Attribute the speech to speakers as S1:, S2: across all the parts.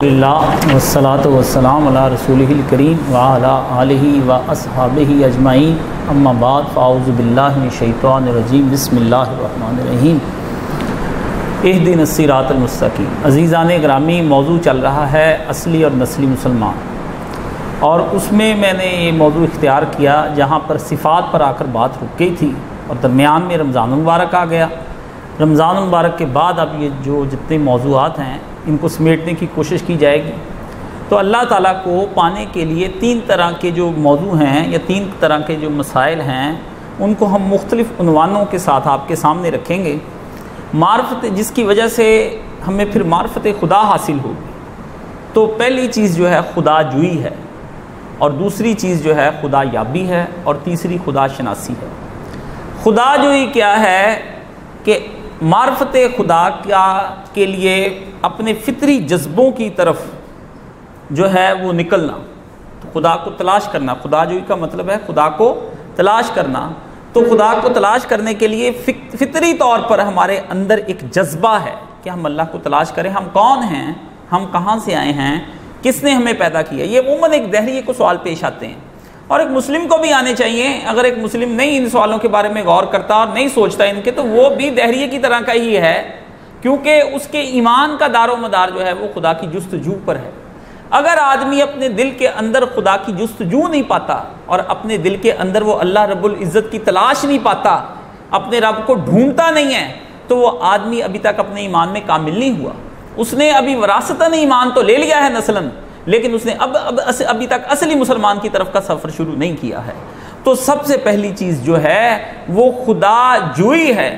S1: वसलात वसलाम अला रसूल करीम वाला आलि व असहाब अजमाइन अम्माबाद फ़ाउज़बिल्लिनशैतरजीम बसमीम एह दिन सिरातमस्तकीम अज़ीज़ान ग्रामी मौजू चल रहा है असली और नस्ली मुसलमान और उसमें मैंने ये मौजू इख्तियार किया जहाँ पर सिफ़ात पर आकर बात रुक गई थी और दरमियान में रमज़ान मुबारक आ गया। रमज़ान मुबारक के बाद अब ये जो जितने मौजूद हैं, इनको समेटने की कोशिश की जाएगी। तो अल्लाह ताला को पाने के लिए तीन तरह के जो मौजू हैं या तीन तरह के जो मसाइल हैं, उनको हम मुख्तलिफ़ उनवानों के साथ आपके सामने रखेंगे। मार्फत, जिसकी वजह से हमें फिर मार्फत खुदा हासिल होगी। तो पहली चीज़ जो है, खुदा जुई है। और दूसरी चीज़ जो है, खुदा याबी है और तीसरी खुदा शनासी है। खुदा जुई क्या है कि मार्फत खुदा का के लिए अपने फितरी जज्बों की तरफ़ जो है वो निकलना तो खुदा को तलाश करना। खुदा जुई का मतलब है, खुदा को तलाश करना। तो खुदा को तलाश करने के लिए फितरी तौर पर हमारे अंदर एक जज्बा है कि हम अल्लाह को तलाश करें। हम कौन हैं? हम कहाँ से आए हैं? किसने हमें पैदा किया? ये उमूमन एक दहरी को सवाल पेश आते हैं। और एक मुस्लिम को भी आने चाहिए। अगर एक मुस्लिम नहीं इन सवालों के बारे में गौर करता और नहीं सोचता इनके तो वो भी दहरिए की तरह का ही है, क्योंकि उसके ईमान का दारो मदार जो है वो खुदा की जस्तजू पर है। अगर आदमी अपने दिल के अंदर खुदा की जस्तजू नहीं पाता और अपने दिल के अंदर वो अल्लाह रब्बुल इज़्ज़त की तलाश नहीं पाता, अपने रब को ढूंढता नहीं है तो वो आदमी अभी तक अपने ईमान में कामिल नहीं हुआ। उसने अभी वरासतन ईमान तो ले लिया है नस्लन, लेकिन उसने अब अब अभी तक असली मुसलमान की तरफ़ का सफ़र शुरू नहीं किया है। तो सबसे पहली चीज़ जो है, वो खुदा जुई है।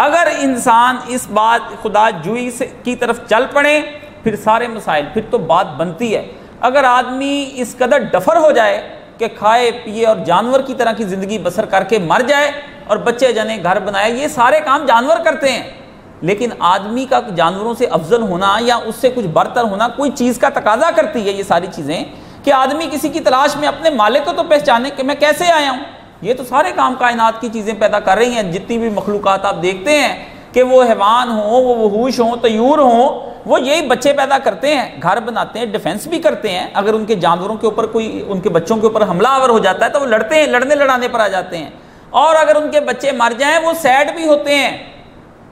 S1: अगर इंसान इस बात, खुदा जुई से, की तरफ़ चल पड़े, फिर सारे मसाइल, फिर तो बात बनती है। अगर आदमी इस कदर डफर हो जाए कि खाए, पिए और जानवर की तरह की ज़िंदगी बसर करके मर जाए, और बच्चे जने घर बनाए, ये सारे काम जानवर करते हैं। लेकिन आदमी का जानवरों से अफजल होना या उससे कुछ बरतर होना कोई चीज़ का तकाजा करती है ये सारी चीज़ें कि आदमी किसी की तलाश में अपने मालिक को तो पहचाने कि मैं कैसे आया हूँ? ये तो सारे काम कायनात की चीज़ें पैदा कर रही हैं। जितनी भी मखलूक आप देखते हैं कि वो हैवान हो, वो वहूश हों, तयूर हों, वो यही बच्चे पैदा करते हैं। घर बनाते हैं, डिफेंस भी करते हैं। अगर उनके जानवरों के ऊपर कोई, उनके बच्चों के ऊपर हमला हमलावर हो जाता है तो वो लड़ते हैं, लड़ने लड़ाने पर आ जाते हैं। और अगर उनके बच्चे मर जाएँ, वो सैड भी होते हैं।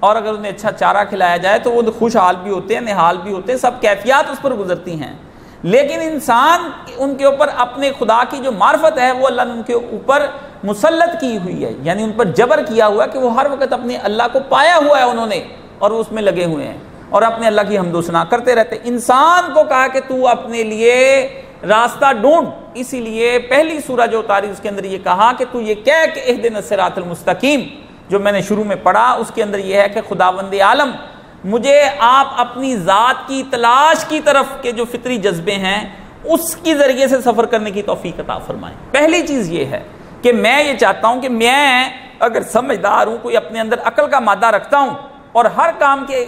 S1: और अगर उन्हें अच्छा चारा खिलाया जाए तो वो खुशहाल भी होते हैं, निहाल भी होते हैं, सब कैफियात उस पर गुजरती हैं। लेकिन इंसान उनके ऊपर, अपने खुदा की जो मार्फत है, वो अल्लाह ने उनके ऊपर मुसलत की हुई है। यानी उन पर जबर किया हुआ कि वो हर वक्त अपने अल्लाह को पाया हुआ है उन्होंने और वो उसमें लगे हुए हैं और अपने अल्लाह की हमदोसना करते रहते इंसान को कहा कि तू अपने लिए रास्ता ढूंढ। इसीलिए पहली सूरज उतारी उसके अंदर ये कहा कि तू ये कह के एह दिन मुस्तकीम। जो मैंने शुरू में पढ़ा, उसके अंदर यह है कि खुदावंद आलम, मुझे आप अपनी ज़ात की तलाश की तरफ़ के जो फितरी जज्बे हैं, उसकी ज़रिए से सफ़र करने की तोफ़ी अता फरमाएँ। पहली चीज़ ये है कि मैं ये चाहता हूँ कि मैं अगर समझदार हूँ, कोई अपने अंदर अकल का मादा रखता हूँ, और हर काम के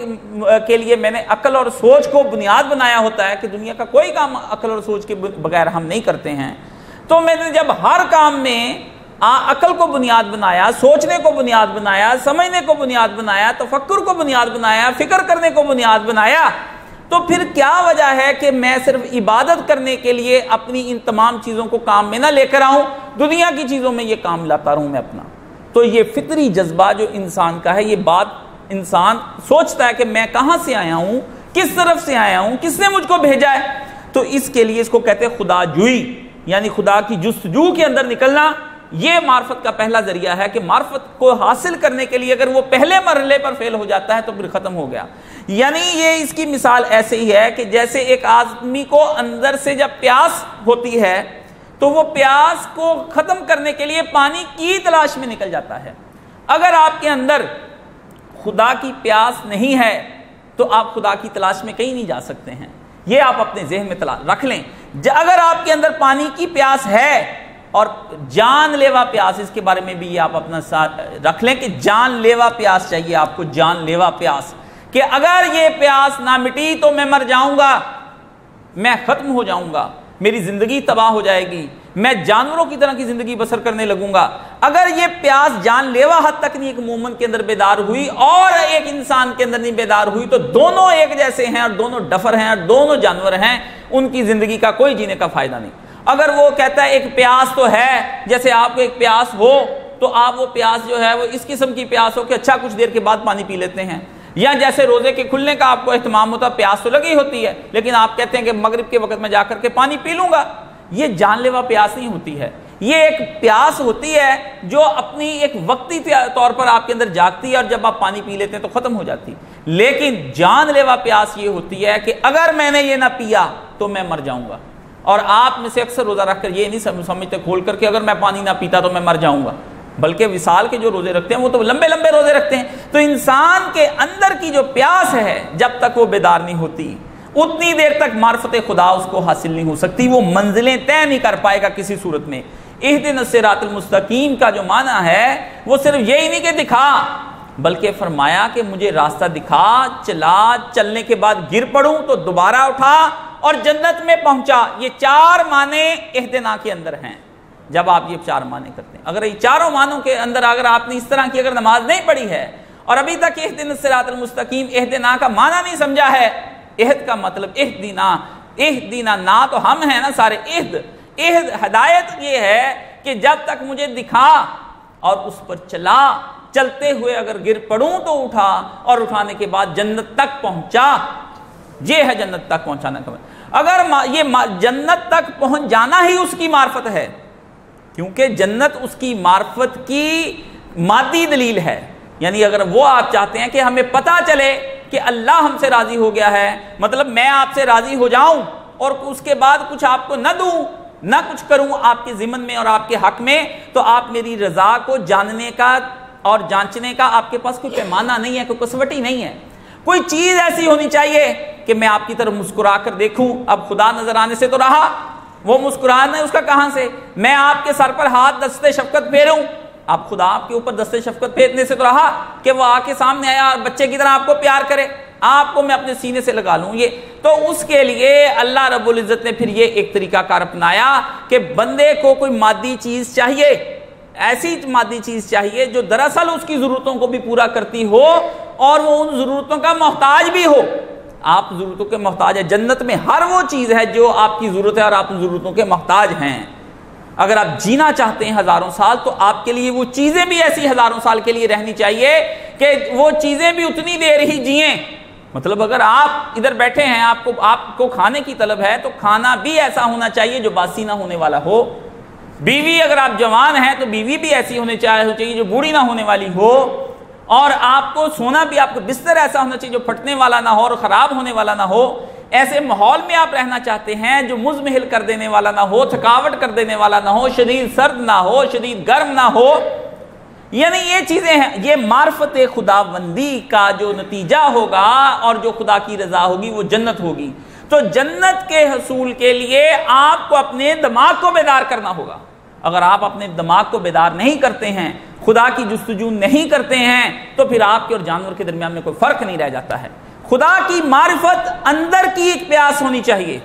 S1: के लिए मैंने अकल और सोच को बुनियाद बनाया होता है कि दुनिया का कोई काम अकल और सोच के बगैर हम नहीं करते हैं तो मैंने जब हर काम में आ, अकल को बुनियाद बनाया सोचने को बुनियाद बनाया समझने को बुनियाद बनाया तो तफक्र को बुनियाद बनाया फ़िक्र करने को बुनियाद बनाया। तो फिर क्या वजह है कि मैं सिर्फ़ इबादत करने के लिए अपनी इन तमाम चीज़ों को काम में ना लेकर आऊँ? दुनिया की चीज़ों में ये काम लाता रहूँ मैं अपना। तो ये फितरी जज्बा जो इंसान का है ये बात इंसान सोचता है कि मैं कहाँ से आया हूँ किस तरफ़ से आया हूँ किसने मुझको भेजा है? तो इसके लिए इसको कहते हैं खुदा जुई यानी खुदा की जुस्तजू के अंदर निकलना। ये मार्फत का पहला ज़रिया है कि मार्फत को हासिल करने के लिए अगर वो पहले मरहले पर फेल हो जाता है तो फिर खत्म हो गया। यानी ये इसकी मिसाल ऐसे ही है कि जैसे एक आदमी को अंदर से जब प्यास होती है तो वो प्यास को खत्म करने के लिए पानी की तलाश में निकल जाता है। अगर आपके अंदर खुदा की प्यास नहीं है तो आप खुदा की तलाश में कहीं नहीं जा सकते हैं। ये आप अपने जहन में तलाश रख लें। अगर आपके अंदर पानी की प्यास है और जानलेवा प्यास, इसके बारे में भी आप अपना साथ रख लें कि जानलेवा प्यास चाहिए आपको, जानलेवा प्यास। कि अगर ये प्यास ना मिटी तो मैं मर जाऊँगा, मैं खत्म हो जाऊँगा, मेरी ज़िंदगी तबाह हो जाएगी, मैं जानवरों की तरह की ज़िंदगी बसर करने लगूँगा। अगर ये प्यास जानलेवा हद तक नहीं, एक मोमन के अंदर बेदार हुई और एक इंसान के अंदर नहीं बेदार हुई तो दोनों एक जैसे हैं और दोनों डफर हैं और दोनों जानवर हैं, उनकी ज़िंदगी का कोई जीने का फ़ायदा नहीं। अगर वो कहता है, एक प्यास तो है, जैसे आपको एक प्यास हो तो आप वो प्यास जो है, वो इस किस्म की प्यास हो कि अच्छा कुछ देर के बाद पानी पी लेते हैं। या जैसे रोज़े के खुलने का आपको एहतमाम होता है प्यास तो लगी होती है, लेकिन आप कहते हैं कि मगरिब के वक्त में जाकर के पानी पी लूँगा। ये जानलेवा प्यास नहीं होती है। ये एक प्यास होती है जो अपनी एक वक्ती तौर पर आपके अंदर जागती है और जब आप पानी पी लेते हैं तो खत्म हो जाती लेकिन जानलेवा प्यास ये होती है कि अगर मैंने ये ना पिया तो मैं मर जाऊँगा। और आप में से अक्सर रोजा रखकर ये नहीं समझते खोल करके, अगर मैं पानी ना पीता तो मैं मर जाऊँगा। बल्कि विशाल के जो रोज़े रखते हैं, वो तो लंबे लंबे रोज़े रखते हैं। तो इंसान के अंदर की जो प्यास है, जब तक वो बेदार नहीं होती, उतनी देर तक मार्फत खुदा उसको हासिल नहीं हो सकती। वो मंजिलें तय नहीं कर पाएगा किसी सूरत में। इस दिन मुस्तकीम का जो माना है, वो सिर्फ़ यही नहीं कि दिखा, बल्कि फरमाया कि मुझे रास्ता दिखा, चला, चलने के बाद गिर पड़ूं तो दोबारा उठा और जन्नत में पहुँचा, ये चार माने एहतना के अंदर हैं। जब आप ये चार माने करते हैं। अगर ये चारों मानों के अंदर अगर आपने इस तरह की अगर नमाज़ नहीं पढ़ी है, और अभी तक दिन मुस्तकीम एह दिना का माना नहीं समझा है, एहद का मतलब एह दीना एह दीना ना तो हम हैं ना सारे एहद। एहद हदायत ये है कि जब तक मुझे दिखा और उस पर चला, चलते हुए अगर गिर पड़ूं तो उठा, और उठाने के बाद जन्नत तक पहुँचा। ये है जन्नत तक पहुँचाने का मतलब। अगर ये जन्नत तक पहुँच जाना ही उसकी मार्फत है, क्योंकि जन्नत उसकी मार्फत की मादी दलील है। यानी अगर वो आप चाहते हैं कि हमें पता चले कि अल्लाह हमसे राज़ी हो गया है मतलब मैं आपसे राज़ी हो जाऊँ और उसके बाद कुछ आपको न दूँ, ना कुछ करूँ आपके जिमन में और आपके हक में तो आप मेरी रजा को जानने का और जांचने का आपके पास कोई पैमाना नहीं है, कोई कसवटी नहीं है। कोई चीज़ ऐसी होनी चाहिए कि मैं आपकी तरफ़ मुस्कुरा कर देखूँ। अब खुदा नज़र आने से तो रहा, वो मुस्कुराना है उसका कहाँ से? मैं आपके सर पर हाथ दस्ते शफकत फेरूं। आप खुदा आपके ऊपर दस्ते शफकत फेरने से तो रहा कि वो आके सामने आया और बच्चे की तरह आपको प्यार करे। आपको मैं अपने सीने से लगा लूँ ये। तो उसके लिए अल्लाह रब्बुल इज़्ज़त ने फिर ये एक तरीका कार अपनाया कि बंदे को कोई मादी चीज़ चाहिए, ऐसी मादी चीज़ चाहिए जो दरअसल उसकी जरूरतों को भी पूरा करती हो और वो उन जरूरतों का मोहताज भी हो। आप ज़रूरतों के मोहताज है। जन्नत में हर वो चीज़ है जो आपकी ज़रूरत है और आप ज़रूरतों के मोहताज हैं। अगर आप जीना चाहते हैं हज़ारों साल तो आपके लिए वो चीज़ें भी ऐसी हज़ारों साल के लिए रहनी चाहिए कि वो चीज़ें भी उतनी देर ही जिए। मतलब अगर आप इधर बैठे हैं, आपको आपको खाने की तलब है तो खाना भी ऐसा होना चाहिए जो बासी ना होने वाला हो। बीवी अगर आप जवान हैं तो बीवी भी ऐसी होनी चाहिए जो बूढ़ी ना होने वाली हो। और आपको सोना भी, आपको बिस्तर ऐसा होना चाहिए जो फटने वाला ना हो और ख़राब होने वाला ना हो। ऐसे माहौल में आप रहना चाहते हैं जो मुजमहिल कर देने वाला ना हो, थकावट कर देने वाला ना हो, शरीर सर्द ना हो, शरीर गर्म ना हो। यानी ये चीज़ें हैं, ये मार्फत खुदाबंदी का जो नतीजा होगा और जो खुदा की रजा होगी, वो जन्नत होगी। तो जन्नत के हसूल के लिए आपको अपने दिमाग को बेदार करना होगा। अगर आप अपने दिमाग को बेदार नहीं करते हैं खुदा की जस्तजू नहीं करते हैं तो फिर आपके और जानवर के दरमियान में कोई फ़र्क नहीं रह जाता है। खुदा की मार्फत अंदर की एक प्यास होनी चाहिए।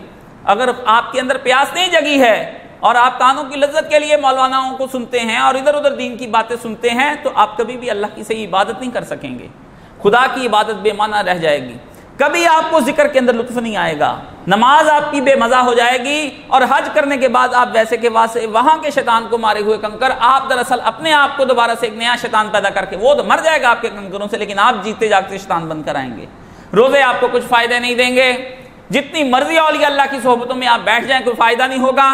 S1: अगर आपके अंदर प्यास नहीं जगी है और आप कानों की लज्जत के लिए मौलानाओं को सुनते हैं और इधर उधर दीन की बातें सुनते हैं तो आप कभी भी अल्लाह की सही इबादत नहीं कर सकेंगे। खुदा की इबादत बेमाना रह जाएगी। कभी आपको ज़िक्र के अंदर लुत्फ नहीं आएगा। नमाज़ आपकी बेमजा हो जाएगी और हज करने के बाद आप वैसे के वासे, वहाँ के शैतान को मारे हुए कंकर, आप दरअसल अपने आप को दोबारा से एक नया शैतान पैदा करके, वो तो मर जाएगा आपके कंकरों से, लेकिन आप जीते जागते शैतान बंद कराएँगे रोज़े आपको कुछ फ़ायदे नहीं देंगे। जितनी मर्ज़ी औलिया अल्लाह की सोहबतों में आप बैठ जाए, कोई फ़ायदा नहीं होगा।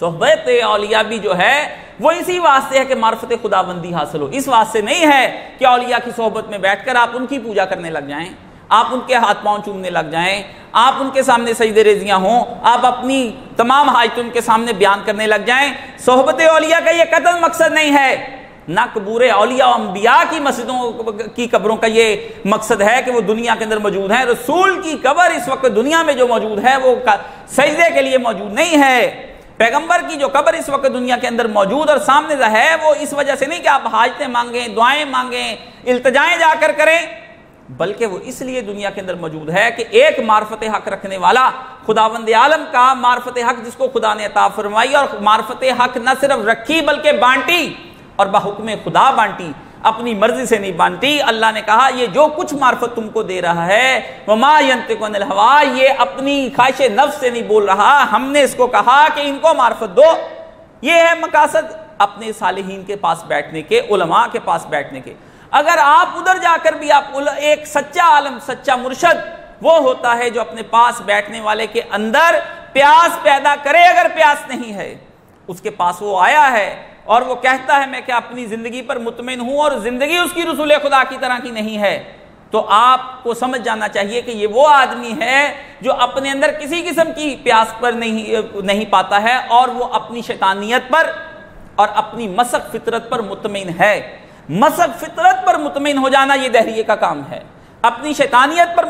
S1: सोहबत औलिया भी जो है, वो इसी वास्ते है कि मार्फत खुदाबंदी हासिल हो। इस वास्ते नहीं है कि औलिया की सोहबत में बैठकर आप उनकी पूजा करने लग जाएँ। आप उनके हाथ पाँव चूमने लग जाएँ, आप उनके सामने सजदे रेजियाँ हों, आप अपनी तमाम हाजत उनके सामने बयान करने लग जाएँ। सोहबत अलिया का ये कतल मकसद नहीं है। ना कबूर अलिया अम्बिया की मस्जिदों की कब्रों का ये मकसद है कि वो दुनिया के अंदर मौजूद है। रसूल की कबर इस वक्त दुनिया में जो मौजूद है, वो सजदे के लिए मौजूद नहीं है। पैगंबर की जो कबर इस वक्त दुनिया के अंदर मौजूद और सामने है, वो इस वजह से नहीं कि आप हाजतें मांगे, दुआएँ मांगें, इल्तजाएँ जाकर करें। बल्कि वो इसलिए दुनिया के अंदर मौजूद है कि एक मार्फत हक रखने वाला खुदावंद आलम का मार्फत हक जिसको खुदा ने अता फरमाई, और मार्फत हक न सिर्फ़ रखी बल्कि बांटी, और बहुक्म खुदा बांटी, अपनी मर्ज़ी से नहीं बांटी। अल्लाह ने कहा, ये जो कुछ मार्फत तुमको दे रहा है हवा, ये अपनी ख्वाहिश नफ्स से नहीं बोल रहा। हमने इसको कहा कि इनको मार्फत दो। ये है मकासद अपने सालहीन के पास बैठने के, उलमा के पास बैठने के। अगर आप उधर जाकर भी आप एक सच्चा आलम, सच्चा मुर्शद, वो होता है जो अपने पास बैठने वाले के अंदर प्यास पैदा करे, अगर प्यास नहीं है। उसके पास वो आया है और वो कहता है, मैं क्या अपनी ज़िंदगी पर मुतमिन हूँ और ज़िंदगी उसकी रसूल खुदा की तरह की नहीं है? तो आपको समझ जाना चाहिए कि ये वो आदमी है जो अपने अंदर किसी किस्म की प्यास पर नहीं नहीं पाता है और वो अपनी शैतानियत पर और अपनी मसक फितरत पर मुतमिन है। मसक फितरत पर मुतमिन हो जाना ये दहरिए का काम है। अपनी शैतानियत पर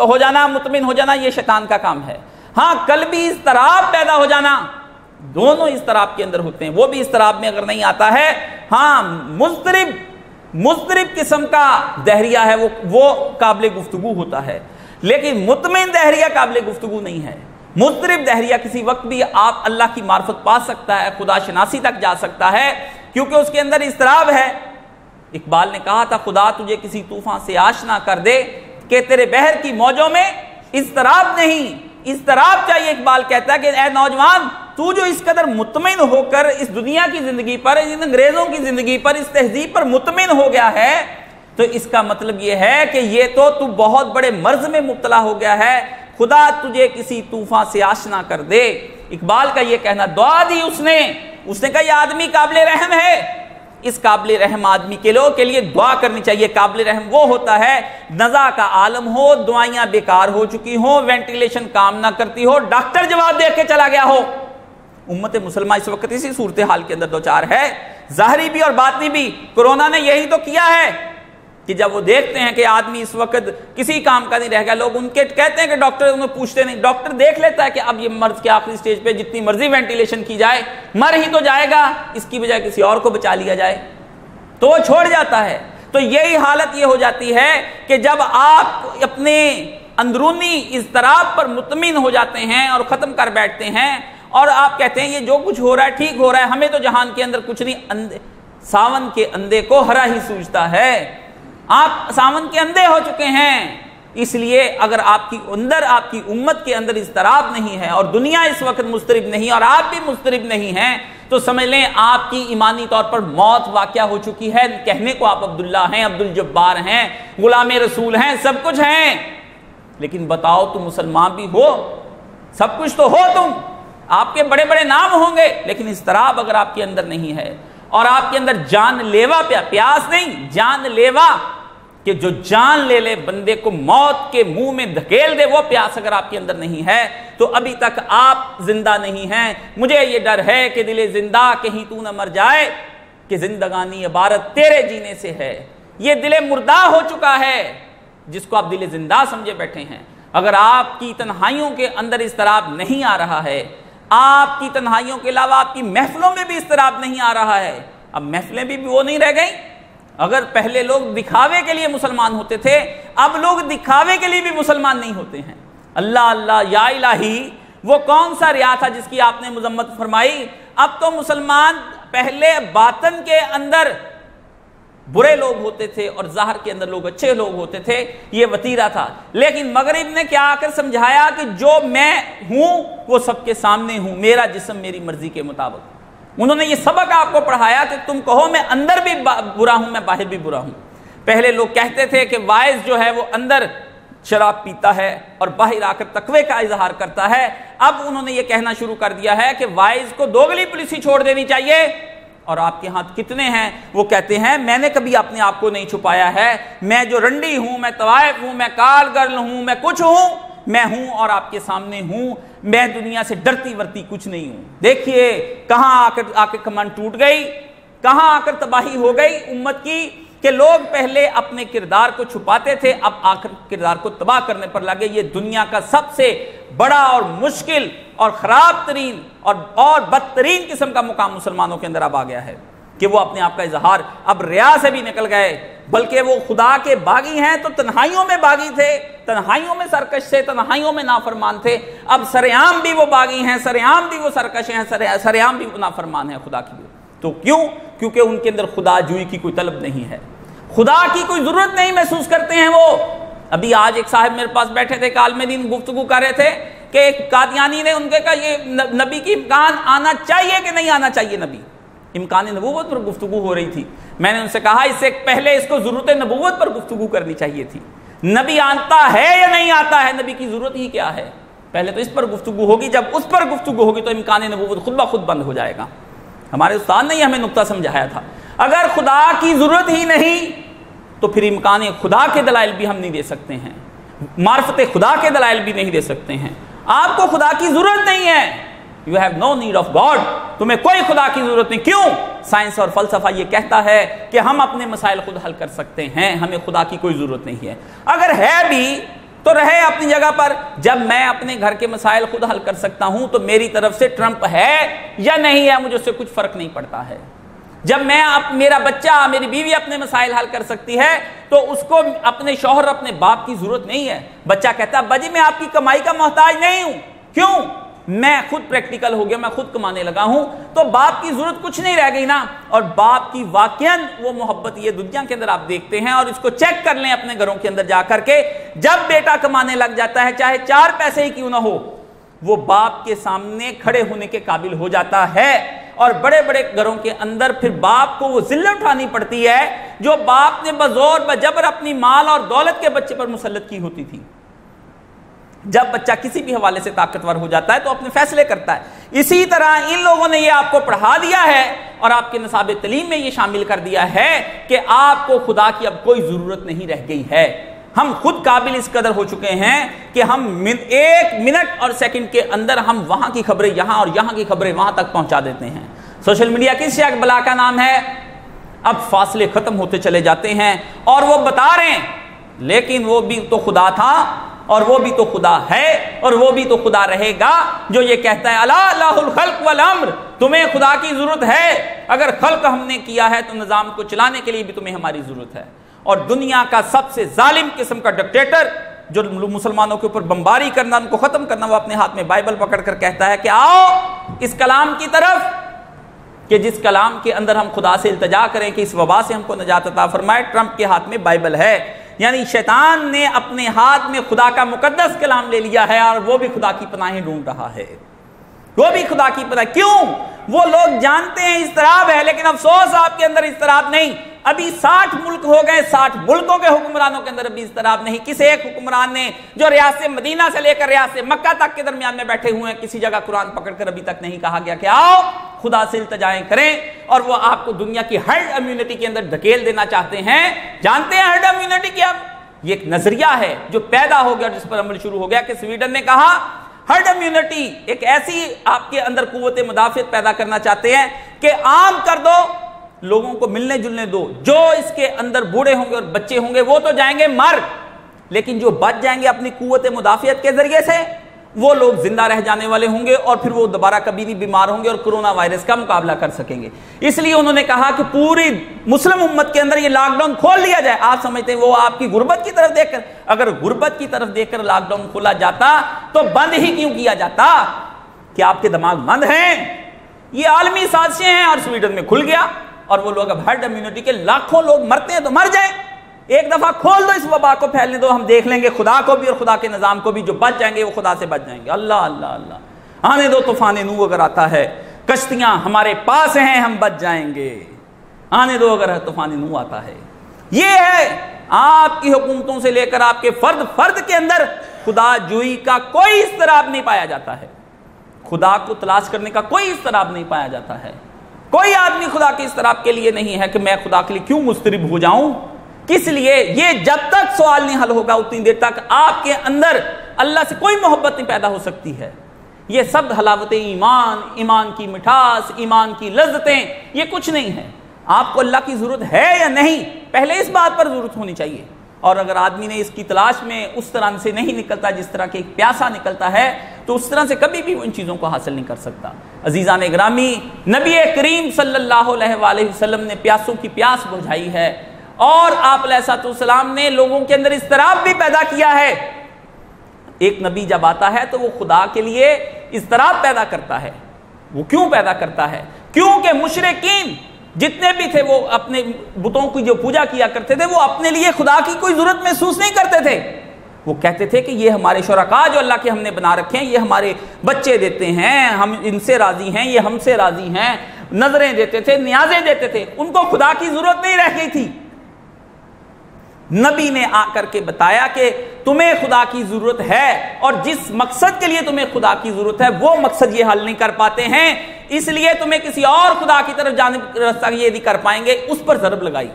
S1: हो जाना, मुतमिन हो जाना ये शैतान का काम है। हाँ कल भी इस तरह पैदा हो जाना, दोनों इस तरह के अंदर होते हैं। वो भी इस तरह में अगर नहीं आता है हाँ मुस्तरिब मुस्तरिब किस्म का दहरिया है, वो वो काबिल गुफ्तगु होता है। लेकिन मुतमिन दहरिया काबिल गुफ्तगु नहीं है। मुस्तरिब दहरिया किसी वक्त भी आप अल्लाह की मार्फत पा सकता है, खुदा शनासी तक जा सकता है, क्योंकि उसके अंदर इसतराब है। इकबाल ने कहा था, खुदा तुझे किसी तूफ़ान से आशना कर दे कि तेरे बहर की मौजों में इसतराब नहीं इसतराब चाहिए। इकबाल कहता है कि, ए नौजवान, तू जो इस कदर मुतमिन होकर इस दुनिया की ज़िंदगी पर, इन अंग्रेज़ों की ज़िंदगी पर, इस तहजीब पर मुतमिन हो गया है तो इसका मतलब यह है कि ये तो तू बहुत बड़े मर्ज में मुबतला हो गया है। खुदा तुझे किसी तूफ़ान से आशना कर दे। इकबाल का यह कहना दुआ दी उसने उसने कहा यह आदमी काबिल रहम है इस काबिल रहम आदमी के लोग के लिए दुआ करनी चाहिए। काबिल रहम वो होता है, नजा का आलम हो, दुआइयाँ बेकार हो चुकी हो, वेंटिलेशन काम ना करती हो, डॉक्टर जवाब दे के चला गया हो। उम्मत मुसलमान इस वक्त इसी सूरत हाल के अंदर दो चार है। जाहरी भी और बातनी भी, कोरोना ने यही तो किया है। कि जब वो देखते हैं कि आदमी इस वक्त किसी काम का नहीं रह गया, लोग उनके कहते हैं कि डॉक्टर उन्हें पूछते नहीं। डॉक्टर देख लेता है कि अब ये मर्ज के आखिरी स्टेज पे जितनी मर्ज़ी वेंटिलेशन की जाए, मर ही तो जाएगा, इसकी बजाय किसी और को बचा लिया जाए। तो वो छोड़ जाता है। तो यही हालत ये हो जाती है कि जब आप अपने अंदरूनी इस तरह पर मुतमिन हो जाते हैं और ख़त्म कर बैठते हैं और आप कहते हैं, ये जो कुछ हो रहा है, ठीक हो रहा है, हमें तो जहान के अंदर कुछ नहीं सावन के अंधे को हरा ही सूझता है। आप सावन के अंधे हो चुके हैं। इसलिए अगर आपकी अंदर, आपकी उम्मत के अंदर इस तरह नहीं है और दुनिया इस वक्त मुस्तरब नहीं और आप भी मुस्तरब नहीं हैं तो समझ लें आपकी ईमानी तौर पर मौत वाक़ हो चुकी है। कहने को आप अब्दुल्ला हैं, अब्दुल जब्बार हैं, गुलाम रसूल हैं, सब कुछ हैं। लेकिन बताओ तुम मुसलमान भी हो, सब कुछ तो हो तुम। आपके बड़े बड़े नाम होंगे, लेकिन इस तरह अगर आपके अंदर नहीं है और आपके अंदर जान लेवा प्यास नहीं, जान लेवा। कि जो जान ले ले बंदे को मौत के मुँह में धकेल दे वो प्यास अगर आपके अंदर नहीं है तो अभी तक आप ज़िंदा नहीं हैं। मुझे ये डर है कि दिले ज़िंदा कहीं तू ना मर जाए कि जिंदगानी इबारत तेरे जीने से है। ये दिले मुर्दा हो चुका है जिसको आप दिले ज़िंदा समझे बैठे हैं। अगर आपकी तन्हाइयों के अंदर इस तरह नहीं आ रहा है आपकी तन्हाइयों के अलावा आपकी महफिलों में भी इस तरह नहीं आ रहा है अब महफिलें भी, भी वो नहीं रह गई। अगर पहले लोग दिखावे के लिए मुसलमान होते थे, अब लोग दिखावे के लिए भी मुसलमान नहीं होते हैं। अल्लाह अल्लाह, या इलाही, वो कौन सा रिया था जिसकी आपने मजम्मत फरमाई? अब तो मुसलमान पहले बातन के अंदर बुरे लोग होते थे और जहर के अंदर लोग अच्छे लोग होते थे, ये वतीरा था। लेकिन मगरब ने क्या आकर समझाया कि जो मैं हूँ, वो सबके सामने हूँ, मेरा जिसम मेरी मर्ज़ी के मुताबिक। उन्होंने ये सबक आपको पढ़ाया कि तुम कहो मैं अंदर भी बुरा हूँ, मैं बाहर भी बुरा हूँ। पहले लोग कहते थे कि वाइज जो है वो अंदर शराब पीता है और बाहर आकर तकवे का इजहार करता है। अब उन्होंने ये कहना शुरू कर दिया है कि वाइज को दोगली पुलिस ही छोड़ देनी चाहिए। और आपके हाथ कितने हैं? वो कहते हैं, मैंने कभी अपने आप को नहीं छुपाया है। मैं जो रंडी हूँ, मैं तवायफ हूँ, मैं काल गर्ल हूँ, मैं कुछ हूँ। मैं हूँ और आपके सामने हूँ। मैं दुनिया से डरती वरती कुछ नहीं हूँ। देखिए, कहाँ आकर आकर कमान टूट गई, कहाँ आकर तबाही हो गई उम्मत की कि लोग पहले अपने किरदार को छुपाते थे, अब आकर किरदार को तबाह करने पर लगे। ये दुनिया का सबसे बड़ा और मुश्किल और खराब तरीन और और बदतरीन किस्म का मुकाम मुसलमानों के अंदर अब आ गया है कि वो अपने आप का इजहार अब रिया से भी निकल गए। बल्कि वो खुदा के बागी हैं तो तन्हाइयों में बागी थे, तन्हाइयों में सरकश थे, तन्हाइयों में नाफरमान थे। अब सरेआम भी वो बागी हैं, सरेआम भी वो सरकश हैं सरेआम भी वो नाफरमान है खुदा की तो क्यों? क्योंकि उनके अंदर खुदा जुई की कोई तलब नहीं है। खुदा की कोई ज़रूरत नहीं महसूस करते हैं वो। अभी आज एक साहब मेरे पास बैठे थे, काल में दिन गुफ्तगु कर रहे थे कि एक कादियानी ने उनके कहा, ये नबी की इम्कान आना चाहिए कि नहीं आना चाहिए नबी? इम्कान नबूवत पर गुफ्तु हो रही थी। मैंने उनसे कहा, इससे पहले इसको ज़रूरत नबूवत पर गुफ्तु करनी चाहिए थी। नबी आता है या नहीं आता है? नबी की ज़रूरत ही क्या है? पहले तो इस पर गुफ्तु होगी। जब उस पर गुफ्तु होगी तो इम्कान नबूवत खुद ब खुद बंद हो जाएगा। हमारे उस्ताद ने हमें नुकता समझाया था। अगर खुदा की ज़रूरत ही नहीं तो फिर इम्कान खुदा के दलाइल भी हम नहीं दे सकते हैं। मार्फत खुदा के दलाइल भी नहीं दे सकते हैं। आपको खुदा की ज़रूरत नहीं है। You have no need of God तुम्हें कोई खुदा की ज़रूरत नहीं। क्यों? साइंस और फलसफा ये कहता है कि हम अपने मसाइल खुद हल कर सकते हैं। हमें खुदा की कोई ज़रूरत नहीं है। अगर है भी तो रहे अपनी जगह पर। जब मैं अपने घर के मसाइल खुद हल कर सकता हूँ तो मेरी तरफ़ से ट्रंप है या नहीं है, मुझे उससे कुछ फ़र्क नहीं पड़ता है। जब मैं आप मेरा बच्चा, मेरी बीवी अपने मसाइल हल कर सकती है तो उसको अपने शोहर, अपने बाप की ज़रूरत नहीं है। बच्चा कहता है बजी, मैं आपकी कमाई का मोहताज नहीं हूँ। क्यों? मैं खुद प्रैक्टिकल हो गया, मैं खुद कमाने लगा हूँ तो बाप की ज़रूरत कुछ नहीं रह गई ना। और बाप की वाकयन, वो मोहब्बत ये दुनिया के अंदर आप देखते हैं और इसको चेक कर लें अपने घरों के अंदर जाकर के। जब बेटा कमाने लग जाता है, चाहे चार पैसे ही क्यों ना हो, वो बाप के सामने खड़े होने के काबिल हो जाता है। और बड़े बड़े घरों के अंदर फिर बाप को वो जिल्लत उठानी पड़ती है, जो बाप ने बजोर बजबर अपनी माल और दौलत के बच्चे पर मुसलत की होती थी। जब बच्चा किसी भी हवाले से ताकतवर हो जाता है तो अपने फैसले करता है। इसी तरह इन लोगों ने यह आपको पढ़ा दिया है और आपके नसाब तलीम में यह शामिल कर दिया है कि आपको खुदा की अब कोई ज़रूरत नहीं रह गई है। हम खुद काबिल इस कदर हो चुके हैं कि हम मिन, एक मिनट और सेकंड के अंदर हम वहाँ की खबरें यहाँ और यहाँ की खबरें वहाँ तक पहुँचा देते हैं। सोशल मीडिया किस शक बला का नाम है? अब फासले खत्म होते चले जाते हैं और वो बता रहे हैं लेकिन वो भी तो खुदा था और वो भी तो खुदा है और वो भी तो खुदा रहेगा, जो ये कहता है अल्लाह वलम्र तुम्हें खुदा की ज़रूरत है। अगर खल्क हमने किया है तो निज़ाम को चलाने के लिए भी तुम्हें हमारी ज़रूरत है। और दुनिया का सबसे जालिम किस्म का डिक्टेटर जो मुसलमानों के ऊपर बम्बारी करना, उनको खत्म करना, वो अपने हाथ में बाइबल पकड़ कर कहता है कि आओ इस कलाम की तरफ़, कि जिस कलाम के अंदर हम खुदा से इल्तजा करें, कि इस वबा से हमको नजात अता फरमाए, ट्रंप के हाथ में बाइबल है। यानी शैतान ने अपने हाथ में खुदा का मुकदस कलाम ले लिया है और वो भी खुदा की पनाहें ढूंढ रहा है। वो भी खुदा की पनाह क्यों? वो लोग जानते हैं इस तरह है, लेकिन अफसोस आपके अंदर इस तरह नहीं। अभी साठ मुल्क हो गए, साठ मुल्कों के हुक्मरानों के अंदर अभी इस तरह नहीं। किसी एक हुक्मरान ने जो रियासत मदीना से लेकर रियासत मक्का तक के दरमियान में बैठे हुए हैं, किसी जगह कुरान पकड़कर अभी तक नहीं कहा गया कि आओ, खुदा से इल्तजाएँ करें, और वो आपको दुनिया की हर्ड इम्यूनिटी के अंदर धकेल देना चाहते हैं। जानते हैं हर्ड इम्यूनिटी क्या ये एक नज़रिया है जो पैदा हो गया जिस पर अमल शुरू हो गया कि स्वीडन ने कहा हर्ड इम्यूनिटी एक ऐसी आपके अंदर कुत मुदाफियत पैदा करना चाहते हैं कि आम कर दो, लोगों को मिलने जुलने दो। जो इसके अंदर बूढ़े होंगे और बच्चे होंगे, वो तो जाएँगे मर। लेकिन जो बच जाएँगे अपनी कुत मुदाफियत के ज़रिए से वो लोग ज़िंदा रह जाने वाले होंगे और फिर वो दोबारा कभी नहीं बीमार होंगे और कोरोना वायरस का मुकाबला कर सकेंगे। इसलिए उन्होंने कहा कि पूरी मुस्लिम उम्मत के अंदर ये लॉकडाउन खोल दिया जाए। आप समझते हैं, वो आपकी गुर्बत की तरफ़ देखकर, अगर गुर्बत की तरफ़ देखकर लॉकडाउन खोला जाता तो बंद ही क्यों किया जाता? कि आपके दिमाग बंद हैं? ये आलमी साजिशें हैं और स्वीडन में खुल गया और वो लोग अब हर्ड इम्यूनिटी के लाखों लोग मरते हैं तो मर जाए। एक दफ़ा खोल दो इस वबा को, फैलने दो, हम देख लेंगे खुदा को भी और खुदा के निज़ाम को भी, जो बच जाएँगे वो खुदा से बच जाएँगे। अल्लाह अल्लाह अल्लाह। आने दो, तूफ़ान नू अगर आता है, कश्तियाँ हमारे पास हैं, हम बच जाएँगे। आने दो, अगर तूफ़ान नू आता है। ये है, आपकी हुकूमतों से लेकर आपके फर्द फर्द के अंदर खुदा जुई का कोई इस तरह नहीं पाया जाता है। खुदा को तलाश करने का कोई इस तरह नहीं पाया जाता है। कोई आदमी खुदा के इस तरह के लिए नहीं है कि मैं खुदा के लिए क्यों मुस्तरब हो जाऊँ? किस लिए? ये जब तक सवाल नहीं हल होगा उतनी देर तक आपके अंदर अल्लाह से कोई मोहब्बत नहीं पैदा हो सकती है। ये सब हलावत, ईमान ईमान की मिठास, ईमान की लज्जतें, ये कुछ नहीं है। आपको अल्लाह की ज़रूरत है या नहीं? पहले इस बात पर ज़रूरत होनी चाहिए। और अगर आदमी ने इसकी तलाश में उस तरह से नहीं निकलता जिस तरह के एक प्यासा निकलता है तो उस तरह से कभी भी उन चीज़ों को हासिल नहीं कर सकता। अजीज़ा ने ग्रामी नबी करीम सल्लल्लाहु अलैहि वसल्लम ने प्यासों की प्यास बुझाई है। और आप सलाम ने लोगों के अंदर तरह भी पैदा किया है। एक नबी जब आता है तो वो खुदा के लिए तरह पैदा करता है। वो क्यों पैदा करता है? क्योंकि मुशरकिन जितने भी थे वो अपने बुतों की जो पूजा किया करते थे, वो अपने लिए खुदा की कोई ज़रूरत महसूस नहीं करते थे। वो कहते थे कि ये हमारे शुरका जो अल्लाह के हमने बना रखे हैं, ये हमारे बच्चे देते हैं, हम इनसे राज़ी हैं, ये हमसे राज़ी हैं, नज़रें देते थे, न्याजें देते थे, उनको खुदा की ज़रूरत नहीं रह गई थी। नबी ने आकर के बताया कि तुम्हें खुदा की ज़रूरत है और जिस मकसद के लिए तुम्हें खुदा की ज़रूरत है, वो मकसद ये हल नहीं कर पाते हैं। इसलिए तुम्हें किसी और खुदा की तरफ़ जाने रास्ता ये नहीं कर पाएँगे। उस पर जरब लगाई।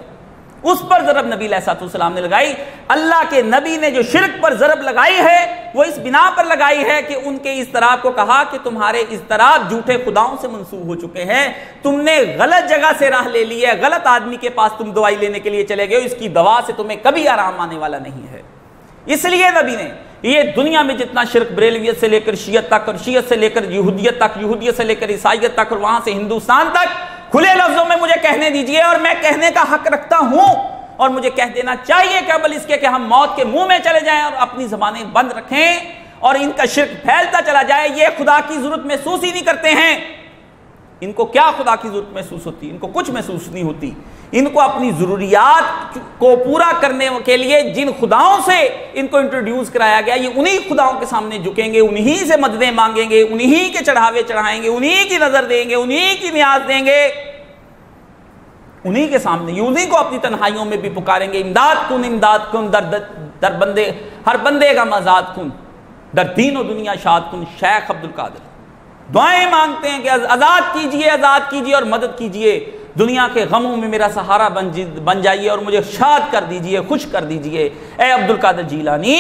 S1: उस पर जरब नबी सलाम ने लगाई। अल्लाह के नबी ने जो शिरक पर जरब लगाई है, वो इस बिना पर लगाई है कि उनके इस तरह को कहा कि तुम्हारे इस तरह झूठे खुदाओं से मंसूब हो चुके हैं। तुमने गलत जगह से राह ले ली है, गलत आदमी के पास तुम दवाई लेने के लिए चले गए इसकी दवा से तुम्हें कभी आराम आने वाला नहीं है। इसलिए नबी ने ये दुनिया में जितना शिरक बरेलवियत से लेकर शीयत तक और शीयत से लेकर यहूदियत तक, यहूदियत से लेकर ईसाइत तक और वहाँ से हिंदुस्तान तक खुले लफ्जों में मुझे कहने दीजिए और मैं कहने का हक रखता हूँ। और मुझे कह देना चाहिए केवल इसके कि हम मौत के मुँह में चले जाएँ और अपनी जबानें बंद रखें और इनका शिरक फैलता चला जाए। ये खुदा की ज़रूरत महसूस ही नहीं करते हैं। इनको क्या खुदा की ज़रूरत महसूस होती? इनको कुछ महसूस नहीं होती। इनको अपनी जरूरियात को पूरा करने के लिए जिन खुदाओं से इनको इंट्रोड्यूस कराया गया, ये उन्हीं खुदाओं के सामने झुकेंगे, उन्हीं से मददें मांगेंगे, उन्हीं के चढ़ावे चढ़ाएँगे, उन्हीं की नज़र देंगे, उन्हीं की न्याज देंगे। उन्हीं के सामने, उन्हीं को अपनी तनहाइयों में भी पुकारेंगे। इमदाद कुन इमदाद कुन दर दर बंदे, हर बंदे का मजाद कुन। दर दीन और दुनिया, शाद कुन, शेख अब्दुल कादिर। दुआएँ मांगते हैं कि आज़ाद कीजिए आज़ाद कीजिए और मदद कीजिए। दुनिया के गमों में मेरा सहारा बन बन जाइए और मुझे शाद कर दीजिए, खुश कर दीजिए। ए अब्दुल कादिर जीलानी,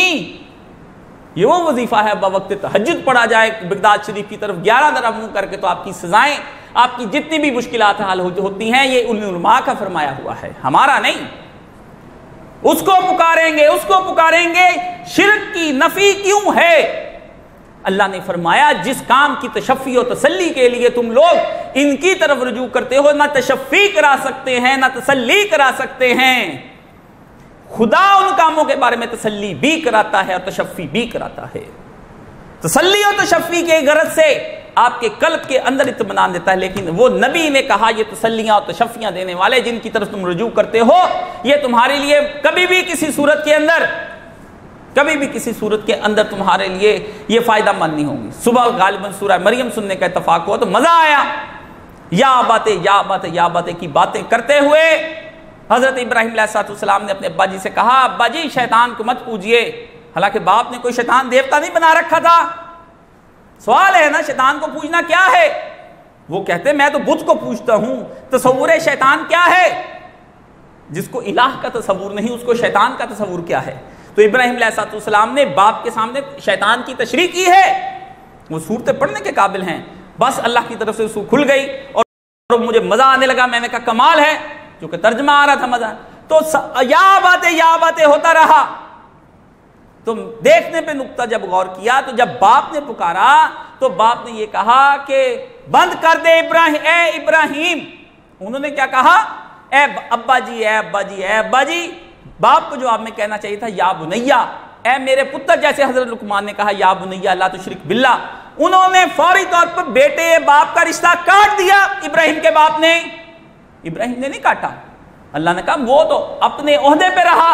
S1: ये वो वजीफा है बवक्त तहजद पढ़ा जाए। बगदाद शरीफ की तरफ़ ग्यारह दरा मुँह करके तो आपकी सजाएँ। आपकी जितनी भी मुश्किल हल होती हैं, ये उलमा का फरमाया हुआ है। हमारा नहीं। उसको पुकारेंगे उसको पुकारेंगे, शिरक की नफी क्यों है? अल्लाह ने फरमाया, जिस काम की तशफ़ी और तसल्ली के लिए तुम लोग इनकी तरफ़ रजू करते हो, ना तशफ़ी करा सकते हैं, ना तसल्ली करा सकते हैं। खुदा उन कामों के बारे में तसल्ली भी कराता है और तशफ़ी भी कराता है। तसल्ली और तशफ़ी के गरज से आपके कल्ब के अंदर इतमान देता है, लेकिन वो नबी ने कहा, ये तसलियाँ और तशफियाँ देने वाले जिनकी तरफ़ तुम रजू करते हो, ये तुम्हारे लिए कभी भी किसी सूरत के अंदर, कभी भी किसी सूरत के अंदर तुम्हारे लिए ये फ़ायदा मंद नहीं होगी. सुबह गालिबन सूरह मरियम सुनने का इतफाक हुआ तो मज़ा आया। या बातें या बातें या बातें की बातें करते हुए हज़रत इब्राहिम ने अपने अब्बा जी से कहा अब्बा जी शैतान को मत पूजिए हालाँकि बाप ने कोई शैतान देवता नहीं बना रखा था। सवाल है ना, शैतान को पूछना क्या है? वो कहते, मैं तो बुद्ध को पूछता हूँ। तस्वूर शैतान क्या है? जिसको इलाह का तस्वूर नहीं, उसको शैतान का तस्वूर क्या है? तो इब्राहिम सलाम ने बाप के सामने शैतान की तशरी की है। वो सूरतें पढ़ने के काबिल हैं। बस अल्लाह की तरफ़ से खुल गई और मुझे मज़ा आने लगा। मैंने कहा, कमाल है। क्योंकि तर्जमा आ रहा था मज़ा। तो या बातें या बातें होता रहा। तो देखने पे नुकता जब गौर किया तो जब बाप ने पुकारा तो बाप ने ये कहा कि, बंद कर दे इब्राहिम ए इब्राहिम। उन्होंने क्या कहा? ए अब्बा जी ए अब्बा जी ए अब्बा जी बाप को जवाब में कहना चाहिए था, या बुनैया। ए मेरे पुत्र, जैसे हज़रत लुकमान ने कहा, या बुनैया, अल्लाह तो शरीक बिल्ला। उन्होंने फौरी तौर पर बेटे बाप का रिश्ता काट दिया इब्राहिम के बाप ने। इब्राहिम ने नहीं काटा। अल्लाह ने कहा, वो तो अपने ओहदे पे रहा।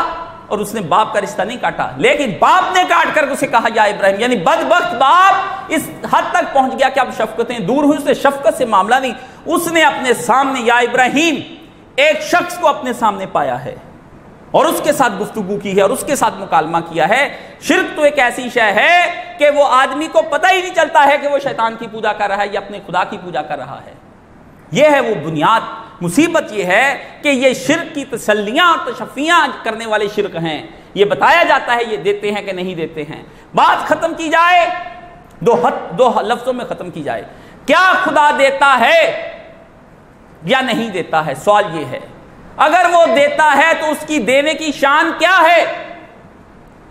S1: और उसने बाप का रिश्ता नहीं काटा। लेकिन बाप ने काट कर उसे कहा, या इब्राहिम, यानी बदबख्त बाप इस हद तक पहुँच गया कि अब शफकतें दूर हुई उससे शफकत से मामला नहीं। उसने अपने सामने, या इब्राहिम, एक शख्स को अपने सामने पाया है और उसके साथ गुफ्तगु की है और उसके साथ मुकालमा किया है। शिरक तो एक ऐसी शय है कि वो आदमी को पता ही नहीं चलता है कि वो शैतान की पूजा कर रहा है या अपने खुदा की पूजा कर रहा है। यह है वो बुनियाद मुसीबत यह है कि ये शिरक की तसलियाँ और तशफियाँ करने वाले शिरक हैं। ये बताया जाता है, ये देते हैं कि नहीं देते हैं। बात खत्म की जाए, दो हद, दो लफ्जों में खत्म की जाए। क्या खुदा देता है या नहीं देता है? सवाल ये है। अगर वो देता है तो उसकी देने की शान क्या है?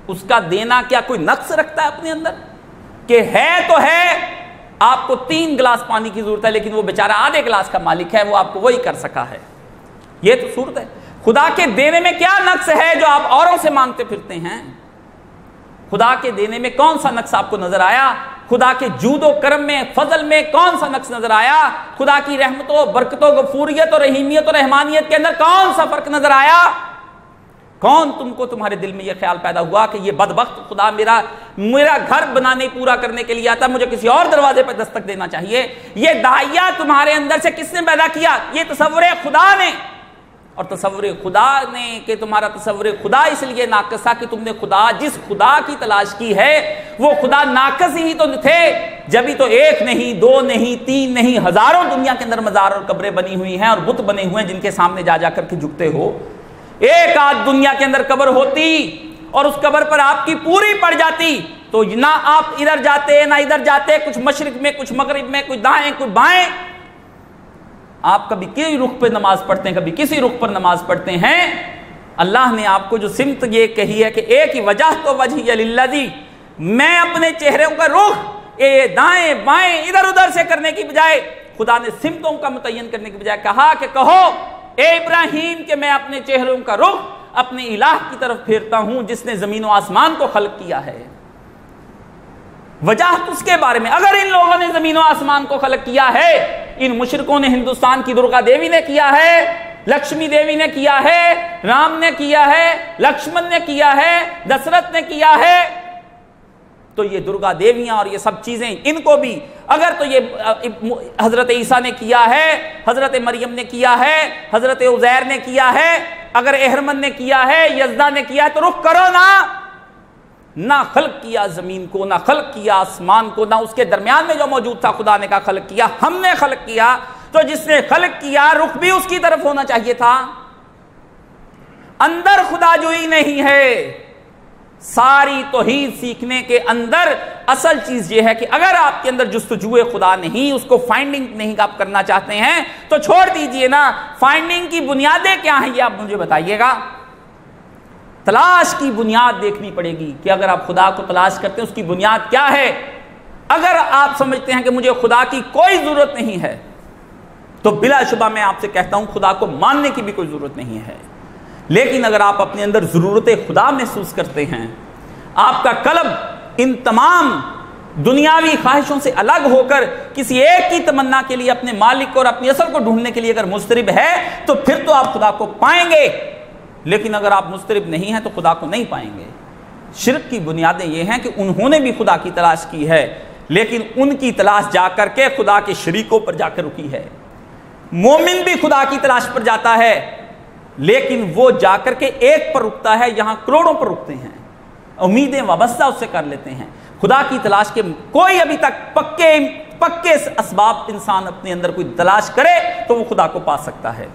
S1: उसका देना क्या कोई नक्स रखता है अपने अंदर? कि है तो है आपको तीन गिलास पानी की ज़रूरत है, लेकिन वो बेचारा आधे गिलास का मालिक है, वो आपको वही कर सका है। ये तो सूरत है। खुदा के देने में क्या नक्स है जो आप औरों से मांगते फिरते हैं? खुदा के देने में कौन सा नक्स आपको नज़र आया? खुदा के जूदो कर्म में, फजल में कौन सा नक्स नज़र आया? खुदा की रहमतों, बरकतों, गफूरियत और रहीमियत और रहमानियत के अंदर कौन सा फ़र्क नज़र आया? कौन तुमको तुम्हारे दिल में यह ख्याल पैदा हुआ कि यह बदबख्त खुदा मेरा मेरा घर बनाने, पूरा करने के लिए आता मुझे किसी और दरवाजे पर दस्तक देना चाहिए। यह दाहिया तुम्हारे अंदर से किसने पैदा किया? ये तस्वुर खुदा ने। और तस्वर खुदा ने कि तुम्हारा तस्वर खुदा इसलिए नाकस था कि तुमने खुदा, जिस खुदा की तलाश की है, वो खुदा नाकस ही तो थे। जब ही तो एक नहीं, दो नहीं, तीन नहीं, हज़ारों दुनिया के अंदर मजार और कब्रें बनी हुई हैं और बुत बने हुए हैं जिनके सामने जा जाकर के झुकते हो। एक आध दुनिया के अंदर कब्र होती और उस कब्र पर आपकी पूरी पड़ जाती तो ना आप इधर जाते, ना इधर जाते, कुछ मशरक में, कुछ मगरब में, कुछ दाएँ, कुछ बाएँ। आप कभी किसी रुख पर नमाज़ पढ़ते हैं, कभी किसी रुख पर नमाज़ पढ़ते हैं। अल्लाह ने आपको जो सिमत ये कही है कि एक ही वजह तो वजह दी मैं अपने चेहरे का रुख ये दाएँ, बाएँ इधर उधर से करने की बजाय, खुदा ने सिमतों का मुतयन करने की बजाय कहा कि कहो ए इब्राहिम, के मैं अपने चेहरों का रुख अपने इलाह की तरफ़ फेरता हूँ, जिसने ज़मीन और आसमान को खल्क किया है। वजह उसके बारे में। अगर इन लोगों ने ज़मीन और आसमान को खलक किया है, इन मुशरकों ने हिंदुस्तान की दुर्गा देवी ने किया है, लक्ष्मी देवी ने किया है, राम ने किया है, लक्ष्मण ने किया है, दशरथ ने किया है तो ये दुर्गा देवियाँ और ये सब चीज़ें, इनको भी। अगर तो ये हज़रत ईसा ने किया है, हज़रत मरियम ने किया है, हज़रत उजैर ने किया है, अगर एहरमन ने किया है, यजदा ने किया है तो रुख करो ना। ना खल्क किया ज़मीन को, ना खल्क किया आसमान को, ना उसके दरमियान में जो मौजूद था, खुदा ने का खल्क किया, हमने खल्क किया। तो जिसने खल्क किया, रुख भी उसकी तरफ़ होना चाहिए था। अंदर खुदा जो ही नहीं है। सारी तोहीद सीखने के अंदर असल चीज़ यह है कि अगर आपके अंदर जुस्तजुए खुदा नहीं, उसको फाइंडिंग नहीं आप करना चाहते हैं तो छोड़ दीजिए ना। फाइंडिंग की बुनियादें क्या हैं ये आप मुझे बताइएगा। तलाश की बुनियाद देखनी पड़ेगी कि अगर आप खुदा को तलाश करते हैं, उसकी बुनियाद क्या है। अगर आप समझते हैं कि मुझे खुदा की कोई ज़रूरत नहीं है तो बिलाशुबा मैं आपसे कहता हूँ, खुदा को मानने की भी कोई ज़रूरत नहीं है। लेकिन अगर आप अपने अंदर ज़रूरत खुदा महसूस करते हैं, आपका कलब इन तमाम दुनियावी ख्वाहिशों से अलग होकर किसी एक की तमन्ना के लिए, अपने मालिक और अपनी असल को ढूँढने के लिए अगर मुस्तरब है तो फिर तो आप खुदा को पाएँगे। लेकिन अगर आप मुस्तरब नहीं हैं तो खुदा को नहीं पाएँगे। शिरक की बुनियादें ये हैं कि उन्होंने भी खुदा की तलाश की है, लेकिन उनकी तलाश जाकर के खुदा के शरीकों पर जाकर रुकी है। मोमिन भी खुदा की तलाश पर जाता है। लेकिन वो जाकर के एक पर रुकता है, यहाँ करोड़ों पर रुकते हैं। उम्मीदें वाबस्ता उससे कर लेते हैं। खुदा की तलाश के कोई अभी तक पक्के पक्के इसबाब इंसान अपने अंदर कोई तलाश करे तो वो खुदा को पा सकता है।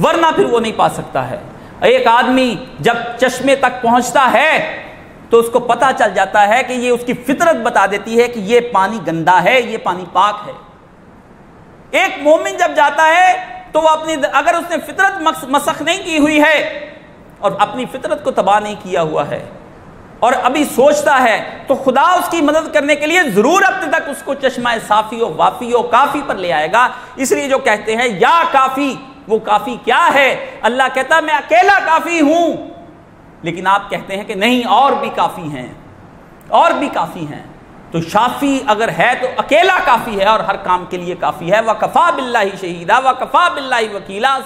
S1: वरना फिर वो नहीं पा सकता है। एक आदमी जब चश्मे तक पहुँचता है तो उसको पता चल जाता है कि ये उसकी फितरत बता देती है कि ये पानी गंदा है, ये पानी पाक है। एक मोमिन जब जाता है तो वह अपनी अगर उसने फितरत मसख नहीं की हुई है और अपनी फितरत को तबाह नहीं किया हुआ है और अभी सोचता है तो खुदा उसकी मदद करने के लिए ज़रूर अब तक उसको चश्मा साफी हो वाफी हो काफ़ी पर ले आएगा। इसलिए जो कहते हैं, या काफ़ी, वो काफ़ी क्या है? अल्लाह कहता, मैं अकेला काफ़ी हूँ। लेकिन आप कहते हैं कि, नहीं, और भी काफ़ी हैं, और भी काफ़ी हैं। तो शाफी अगर है तो अकेला काफ़ी है और हर काम के लिए काफ़ी है। व कफ़ा बिल्ला शहीदा कफ़ा बिल्ला वकीला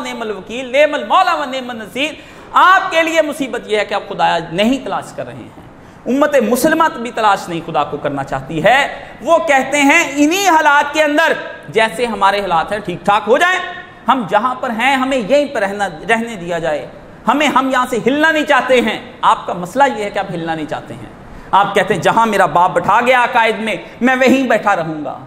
S1: नेमल वकील, नेमल मौला व नेमल नसीर। आपके लिए मुसीबत यह है कि आप खुदा नहीं तलाश कर रहे हैं। उम्मत मुसलमत भी तलाश नहीं खुदा को करना चाहती है। वो कहते हैं, इन्हीं हालात के अंदर जैसे हमारे हालात हैं ठीक ठाक हो जाए। हम जहाँ पर हैं, हमें यहीं पर रहना, रहने दिया जाए। हमें हम यहाँ से हिलना नहीं चाहते हैं। आपका मसला यह है कि आप हिलना नहीं चाहते हैं। आप कहते हैं, जहाँ मेरा बाप बैठा गया अकायद में, मैं वहीं बैठा रहूँगा।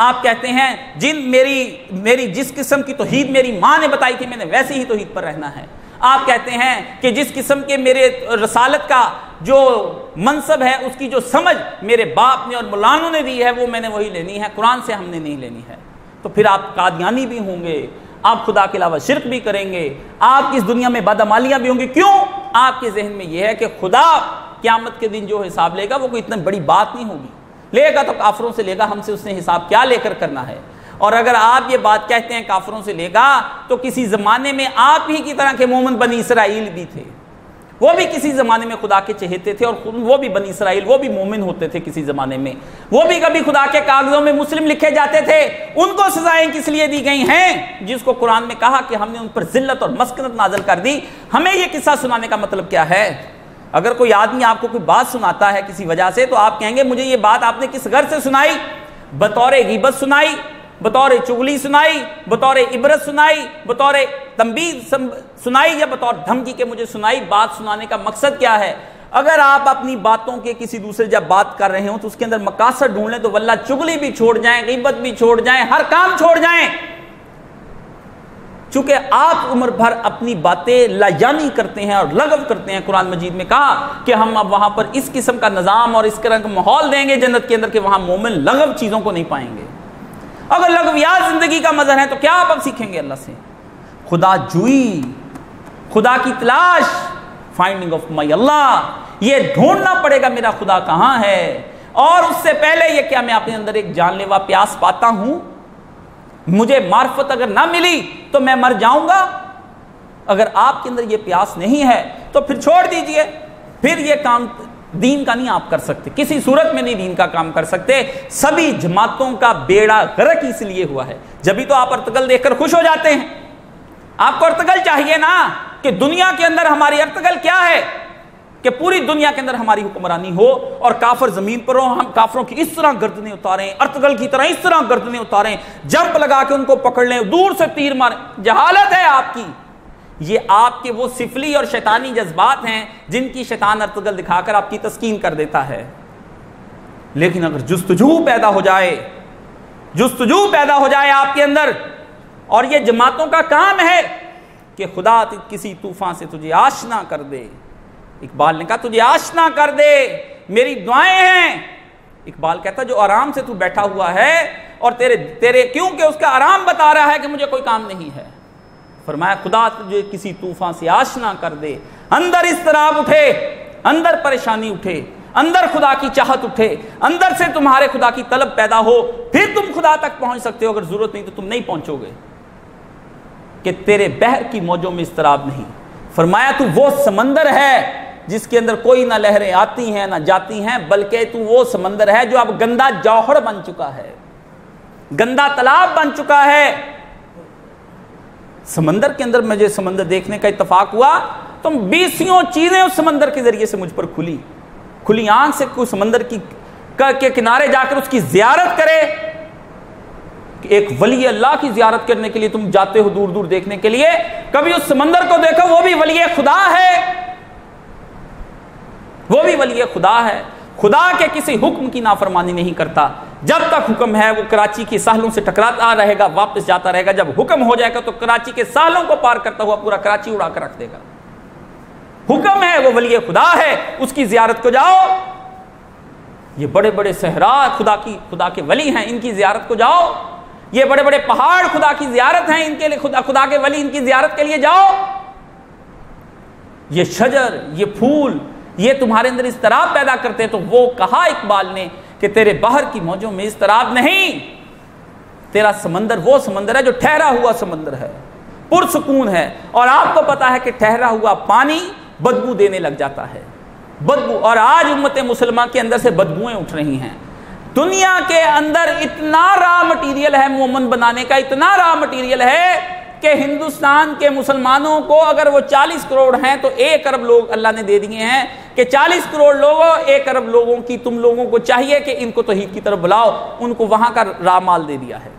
S1: आप कहते हैं, जिन मेरी मेरी जिस किस्म की तोहीद मेरी माँ ने बताई थी, मैंने वैसे ही तोहीद पर रहना है। आप कहते हैं कि जिस किस्म के मेरे रसालत का जो मनसब है, उसकी जो समझ मेरे बाप ने और मौलानों ने दी है, वो मैंने वही लेनी है, कुरान से हमने नहीं लेनी है। तो फिर आप कादियानी भी होंगे, आप खुदा के अलावा शिरक भी करेंगे, आप इस दुनिया में बदमालियाँ भी होंगी। क्यों? आपके जहन में यह है कि खुदा क्यामत के दिन जो हिसाब लेगा, वो कोई इतनी बड़ी बात नहीं होगी। लेगा तो काफरों से लेगा, हमसे उसने हिसाब क्या लेकर करना है? और अगर आप ये बात कहते हैं, काफरों से लेगा तो किसी जमाने में आप ही की तरह के मोमन बनी इसराइल भी थे। वो भी किसी ज़माने में खुदा के चहेते थे और वो भी बनी इसराइल, वो भी मोमिन होते थे किसी ज़माने में। वो भी कभी खुदा के कागज़ों में मुस्लिम लिखे जाते थे। उनको सजाएँ किस लिए दी गई हैं? जिसको कुरान में कहा कि हमने उन पर जिल्लत और मस्कनत नाजल कर दी। हमें ये किस्सा सुनाने का मतलब क्या है? अगर कोई आदमी आपको कोई बात सुनाता है किसी वजह से तो आप कहेंगे, मुझे ये बात आपने किस घर से सुनाई? बतौर गिबत सुनाई, बतौर चुगली सुनाई, बतौर इबरत सुनाई, बतौर तंबीद सुनाई, या बतौर धमकी के मुझे सुनाई। बात सुनाने का मकसद क्या है? अगर आप अपनी बातों के किसी दूसरे जब बात कर रहे हो तो उसके अंदर मकासद ढूंढ लें तो वल्ला चुगली भी छोड़ जाए, गिबत भी छोड़ जाए, हर काम छोड़ जाए। चूँकि आप उम्र भर अपनी बातें लायानी करते हैं और लगव करते हैं कुरान मजीद में कहा कि हम अब वहाँ पर इस किस्म का निज़ाम और इस तरह का माहौल देंगे, जन्नत के अंदर के वहाँ मोमिन लगव चीज़ों को नहीं पाएँगे। अगर लगवियात ज़िंदगी का मज़र है तो क्या आप अब सीखेंगे अल्लाह से? खुदा जुई, खुदा की तलाश फाइंडिंग ऑफ़ माई अल्लाह ये ढूंढना पड़ेगा मेरा खुदा कहाँ है? और उससे पहले ये क्या मैं अपने अंदर एक जानलेवा प्यास पाता हूँ? मुझे मार्फत अगर ना मिली तो मैं मर जाऊँगा। अगर आपके अंदर ये प्यास नहीं है तो फिर छोड़ दीजिए। फिर ये काम दीन का नहीं आप कर सकते। किसी सूरत में नहीं दीन का काम कर सकते। सभी जमातों का बेड़ा गर्क इसलिए हुआ है। जब भी तो आप अर्तगल देखकर खुश हो जाते हैं। आपको अर्तगल चाहिए ना कि दुनिया के अंदर हमारी अर्तगल क्या है? कि पूरी दुनिया के अंदर हमारी हुक्मरानी हो और काफर ज़मीन पर हो, हम काफरों की इस तरह गर्दने उतारें अर्तगल की तरह इस तरह गर्दने उतारें, जंप लगा के उनको पकड़ लें, दूर से तीर मारें। जहालत है आपकी। ये आपके वो सिफली और शैतानी जज्बात हैं जिनकी शैतान अर्तगल दिखाकर आपकी तस्कीन कर देता है। लेकिन अगर जुस्तजू पैदा हो जाए, जुस्तजू पैदा हो जाए आपके अंदर, और ये जमातों का काम है कि खुदा किसी तूफ़ान से तुझे आशना कर दे। इकबाल ने कहा, तुझे आशना कर दे, मेरी दुआएँ हैं। इकबाल कहता, जो आराम से तू बैठा हुआ है और तेरे तेरे क्योंकि उसका आराम बता रहा है कि मुझे कोई काम नहीं है? फरमाया, खुदा तुझे किसी तूफ़ान से आशना कर दे। अंदर इस तरह उठे, अंदर परेशानी उठे, अंदर खुदा की चाहत उठे, अंदर से तुम्हारे खुदा की तलब पैदा हो, फिर तुम खुदा तक पहुँच सकते हो। अगर ज़रूरत नहीं तो तुम नहीं पहुंचोगे कि तेरे बहर की मौजों में इस तरह नहीं। फरमाया, तू वो समंदर है जिसके अंदर कोई ना लहरें आती हैं, ना जाती हैं, बल्कि तू वो समंदर है जो अब गंदा जौहर बन चुका है। गंदा तालाब बन चुका है। समंदर के अंदर मुझे समंदर देखने का इतफाक हुआ। तो बीसियों चीज़ें उस समंदर के ज़रिए से मुझ पर खुली। खुली आँख से कोई समंदर की के किनारे जाकर उसकी जियारत करे। एक वली अल्लाह की जियारत करने के लिए तुम जाते हो दूर दूर देखने के लिए। कभी उस समंदर को देखो, वो भी वली खुदा है। वो भी वली खुदा है। खुदा के किसी हुक्म की नाफरमानी नहीं करता। जब तक हुक्म है, वो कराची के साहलों से टकराता रहेगा, वापस जाता रहेगा। जब हुक्म हो जाएगा तो कराची के साहलों को पार करता हुआ पूरा कराची उड़ा कर रख देगा। हुक्म है, वो वली खुदा है, उसकी जियारत को जाओ। ये बड़े बड़े सहरा खुदा की, खुदा के वली हैं, इनकी जियारत को जाओ। ये बड़े बड़े पहाड़ खुदा की जियारत हैं, इनके लिए खुदा खुदा के वली इनकी जियारत के लिए जाओ। ये शजर, ये फूल ये तुम्हारे अंदर इस तरह पैदा करते तो वो कहा इकबाल ने कि तेरे बाहर की मौजों में इस तरह नहीं। तेरा समंदर वो समंदर है जो ठहरा हुआ समंदर है, पुरसकून है, और आपको पता है कि ठहरा हुआ पानी बदबू देने लग जाता है। बदबू, और आज उम्मत मुसलमान के अंदर से बदबुएँ उठ रही हैं। दुनिया के अंदर इतना रा मटीरियल है, मोमन बनाने का इतना रा मटीरियल है कि हिंदुस्तान के मुसलमानों को अगर वो 40 करोड़ हैं तो एक अरब लोग अल्लाह ने दे दिए हैं कि 40 करोड़ लोगों, एक अरब लोगों की तुम लोगों को चाहिए कि इनको तो की तरफ़ बुलाओ, उनको वहाँ का रामाल दे दिया है।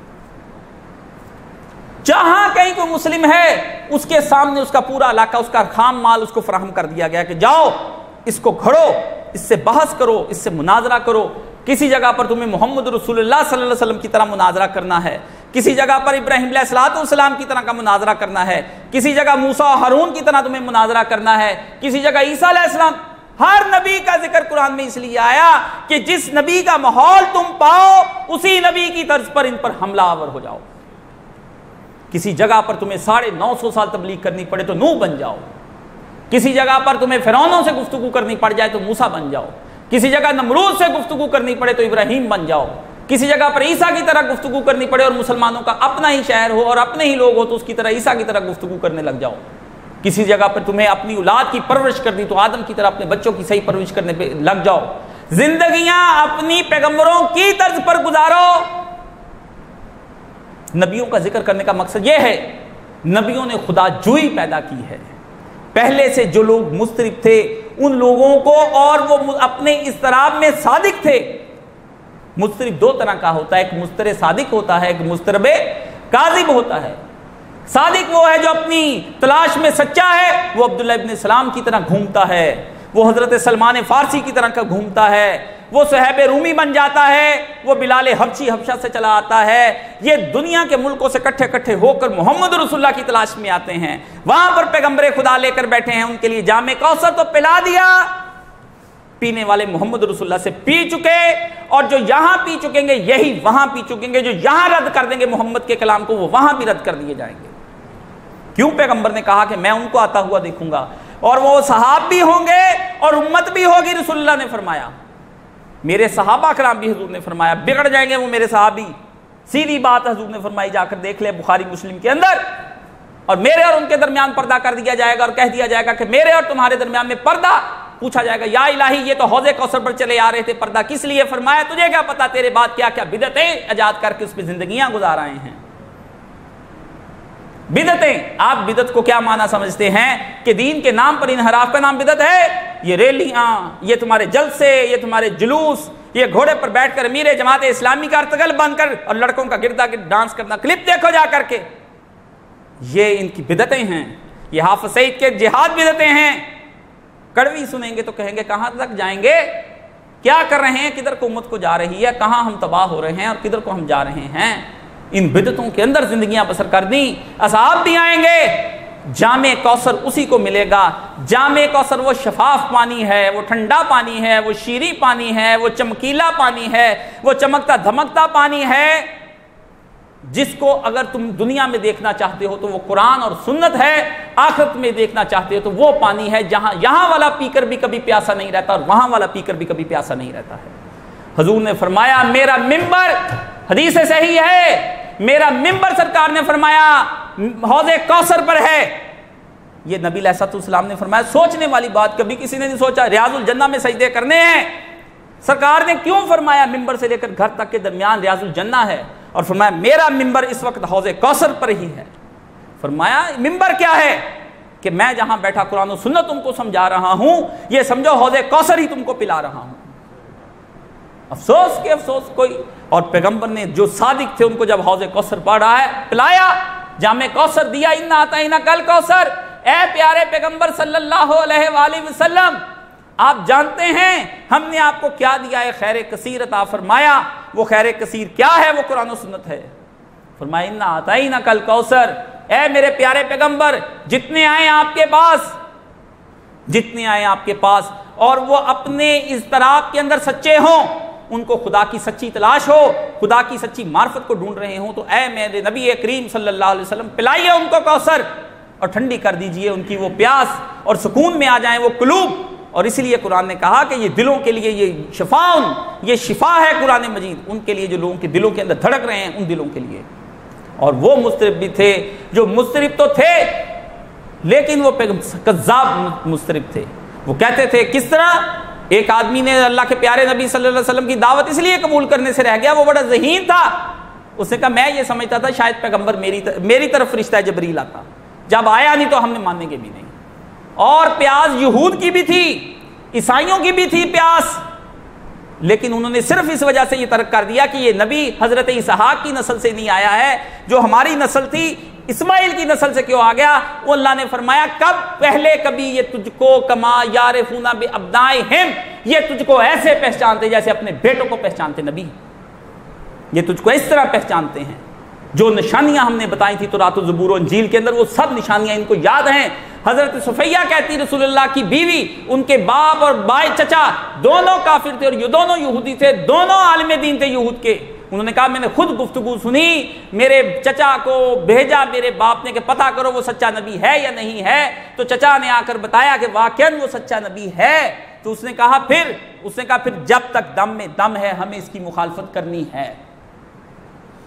S1: जहाँ कहीं कोई मुस्लिम है, उसके सामने उसका पूरा इलाका, उसका खाम माल, उसको फराहम कर दिया गया कि जाओ, इसको घड़ो, इससे बहस करो, इससे मुनाजरा करो। किसी जगह पर तुम्हें मोहम्मद रसूलुल्लाह सल्लल्लाहु अलैहि वसल्लम की तरह मुनाजरा करना है। किसी जगह पर इब्राहिम सलाम की तरह का मुनाजरा करना है, किसी जगह मूसा रून की तरह तुम्हें मुनाजरा करना है, किसी जगह ईसा हर नबी का ज़िक्र कुरान में इसलिए आया कि जिस नबी का माहौल तुम पाओ, उसी नबी की तर्ज पर इन पर हमलावर हो जाओ। किसी जगह पर तुम्हें साढ़े नौ सौ साल तबलीग करनी पड़े तो नू बन जाओ। किसी जगह पर तुम्हें फिरौनों से गुफ्तु करनी पड़ जाए तो मूसा बन जाओ। किसी जगह नमरूद से गुफ्तु करनी पड़े तो इब्राहिम बन जाओ। किसी जगह पर ईसा की तरह गुफ्तगु करनी पड़े और मुसलमानों का अपना ही शहर हो और अपने ही लोग हो तो उसकी तरह ईसा की तरह गुफ्तगु करने लग जाओ। किसी जगह पर तुम्हें अपनी औलाद की परवरिश करनी तो आदम की तरह अपने बच्चों की सही परवरिश करने पे लग जाओ। जिंदगियाँ अपनी पैगंबरों की तर्ज पर गुजारो। नबियों का ज़िक्र करने का मकसद यह है, नबियों ने खुदा जुई पैदा की है। पहले से जो लोग मुस्तरब थे, उन लोगों को और वो अपने इस तराब में सादिक थे। मुस्तरब दो तरह का होता है। एक मुस्तर सादिक होता है, एक मुस्तरब काजिब होता है। सादिक वो है जो अपनी तलाश में सच्चा है, वो अब्दुल्ला इब्न सलाम की तरह घूमता है। वो हज़रत सलमान फारसी की तरह का घूमता है। वो सहब रूमी बन जाता है, वो बिलाल हबशी हबशा से चला आता है। ये दुनिया के मुल्कों से कट्ठे कट्ठे होकर मोहम्मद रसुल्ला की तलाश में आते हैं। वहाँ पर पैगंबर खुदा लेकर बैठे हैं, उनके लिए जाम कौसर तो पिला दिया। पीने वाले मोहम्मद रसुल्ला से पी चुके और जो यहाँ पी चुकेंगे, यही वहाँ पी चुकेंगे, जो यहाँ रद्द कर देंगे मोहम्मद के कलाम को, वो वहाँ भी रद्द कर दिए जाएँगे। क्यों? पैगंबर ने कहा कि मैं उनको आता हुआ देखूँगा और वो सहाब भी होंगे और उम्मत भी होगी रसुल्ला ने फरमाया। मेरे सहाबा कराम भी हजूर ने फरमाया, बिगड़ जाएँगे वो मेरे सहाबी। सीधी बात हजूर ने फरमाई, जाकर देख ले बुखारी मुस्लिम के अंदर। और मेरे और उनके दरमियान पर्दा कर दिया जाएगा और कह दिया जाएगा कि मेरे और तुम्हारे दरमियान में पर्दा पूछा जाएगा, या इलाही, ये तो हौजे कौसर पर चले आ रहे थे, पर्दा किस लिए फरमाया तुझे क्या पता, तेरे बाद क्या क्या बिदतें आज़ाद करके उस पर जिंदगियाँ गुजार आए हैं? बिदतें, आप बिदत को क्या माना समझते हैं कि दीन के नाम पर इनहराफ का नाम बिदत है? ये रैलियाँ, ये तुम्हारे जलसे, ये तुम्हारे जुलूस, ये घोड़े पर बैठकर अमीर जमात इस्लामी का अर्तगल बनकर और लड़कों का गिरदा गिर, डांस करना, क्लिप देखो जा करके। ये इनकी बिदतें हैं। ये हाफ़ सईद के जिहाद बिदतें हैं। कड़वी सुनेंगे तो कहेंगे, कहाँ तक जाएँगे? क्या कर रहे हैं? किधर को उम्मत को जा रही है? कहाँ हम तबाह हो रहे हैं और किधर को हम जा रहे हैं? इन बिदतों के अंदर जिंदगियाँ बसर कर दी। असाब भी आएँगे। जामे कौसर उसी को मिलेगा। जामे कौसर वो शफाफ पानी है, वो ठंडा पानी है, वो शीरी पानी है, वो चमकीला पानी है, वो चमकता धमकता पानी है। जिसको अगर तुम दुनिया में देखना चाहते हो तो वो कुरान और सुन्नत है, आखिरत में देखना चाहते हो तो वो पानी है जहाँ, यहाँ वाला पीकर भी कभी प्यासा नहीं रहता और वहाँ वाला पीकर भी कभी प्यासा नहीं रहता है। हजूर ने फरमाया, मेरा मिंबर, हदीस सही है, मेरा मिंबर सरकार ने फरमाया, हौजे कौसर पर है। ये नबी सलाम ने फरमाया, सोचने वाली बात कभी किसी ने नहीं सोचा, रियाजुल जन्ना में सजदे करने हैं। सरकार ने क्यों फरमाया, मिंबर से लेकर घर तक के दरमियान रियाजुल जन्ना है? और फरमाया, मेरा मिंबर इस वक्त हौज कौसर पर ही है। फरमाया, मिंबर क्या है? कि मैं जहाँ बैठा कुरान सुन्नत तुमको समझा रहा हूँ, ये समझो, हौजे कौसर ही तुमको पिला रहा हूँ। अफसोस के अफसोस कोई। और पैगंबर ने जो सादिक थे, उनको जब हौज कौसर पढ़ा है, पिलाया, जामे कौसर दिया, इन्ना आता इना कल कौसर। ए प्यारे पैगंबर सल्लल्लाहु अलैहि वसल्लम आप जानते हैं, हमने आपको क्या दिया है? खैर कसीर अता फरमाया। वो खैर कसीर क्या है? वो कुरान सुन्नत है। फरमाया, इन्ना आता ही ना कल कौसर। ए मेरे प्यारे पैगंबर, जितने आए आपके पास, जितने आए आपके पास, और वो अपने इस तराब के अंदर सच्चे हों, उनको खुदा की सच्ची तलाश हो, खुदा की सच्ची मार्फत को ढूंढ रहे हो तो ए मेरे नबी करीम सल्लल्लाहु अलैहि वसल्लम, पिलाइए उनको कौसर, और ठंडी कर दीजिए उनकी वो प्यास, और सुकून में आ जाए वो कुलूब। और इसलिए कुरान ने कहा कि ये दिलों के लिए ये शफाउन ये शिफा है कुरान मजीद। उनके लिए जो लोगों के दिलों के अंदर धड़क रहे हैं उन दिलों के लिए। और वो मुस्तरब भी थे जो मुस्तरब तो थे लेकिन वो कज्जाब मुस्तरब थे। वो कहते थे किस तरह? एक आदमी ने अल्लाह के प्यारे नबी सल्लल्लाहु अलैहि वसल्लम की दावत इसलिए कबूल करने से रह गया वो बड़ा जहीन था। उसने कहा मैं ये समझता था शायद पैगंबर मेरी तर, मेरी तरफ़ रिश्ता जबरील आता। जब आया नहीं तो हमने मानेंगे भी नहीं। और प्यास यहूद की भी थी, ईसाइयों की भी थी प्यास। लेकिन उन्होंने सिर्फ़ इस वजह से यह तर्क कर दिया कि ये नबी हज़रत इसहाक की नस्ल से नहीं आया है, जो हमारी नस्ल थी, इस्माइल की नस्ल से क्यों आ गया? वो अल्लाह ने फरमाया, कब? पहले कभी ये तुझको कमा यार फूना बे अबदाए हिम, ये तुझको ऐसे पहचानते जैसे अपने बेटों को पहचानते नबी। ये तुझको इस तरह पहचानते हैं। जो निशानियाँ हमने बताई थी तो रात जबूर झील के अंदर, वो सब निशानियाँ इनको याद हैं। हज़रत सुफैया कहती, रसूलुल्लाह की बीवी, उनके बाप और बाई चचा, दोनों काफिर थे और ये दोनों यहूदी थे, दोनों आलम दीन थे यहूद के। उन्होंने कहा, मैंने खुद गुफ्तगु सुनी, मेरे चचा को भेजा, मेरे बाप ने कि पता करो वो सच्चा नबी है या नहीं है? तो चचा ने आकर बताया कि वाकन वो सच्चा नबी है। तो उसने कहा, फिर, उसने कहा, फिर जब तक दम में दम है, हमें इसकी मुखालफत करनी है।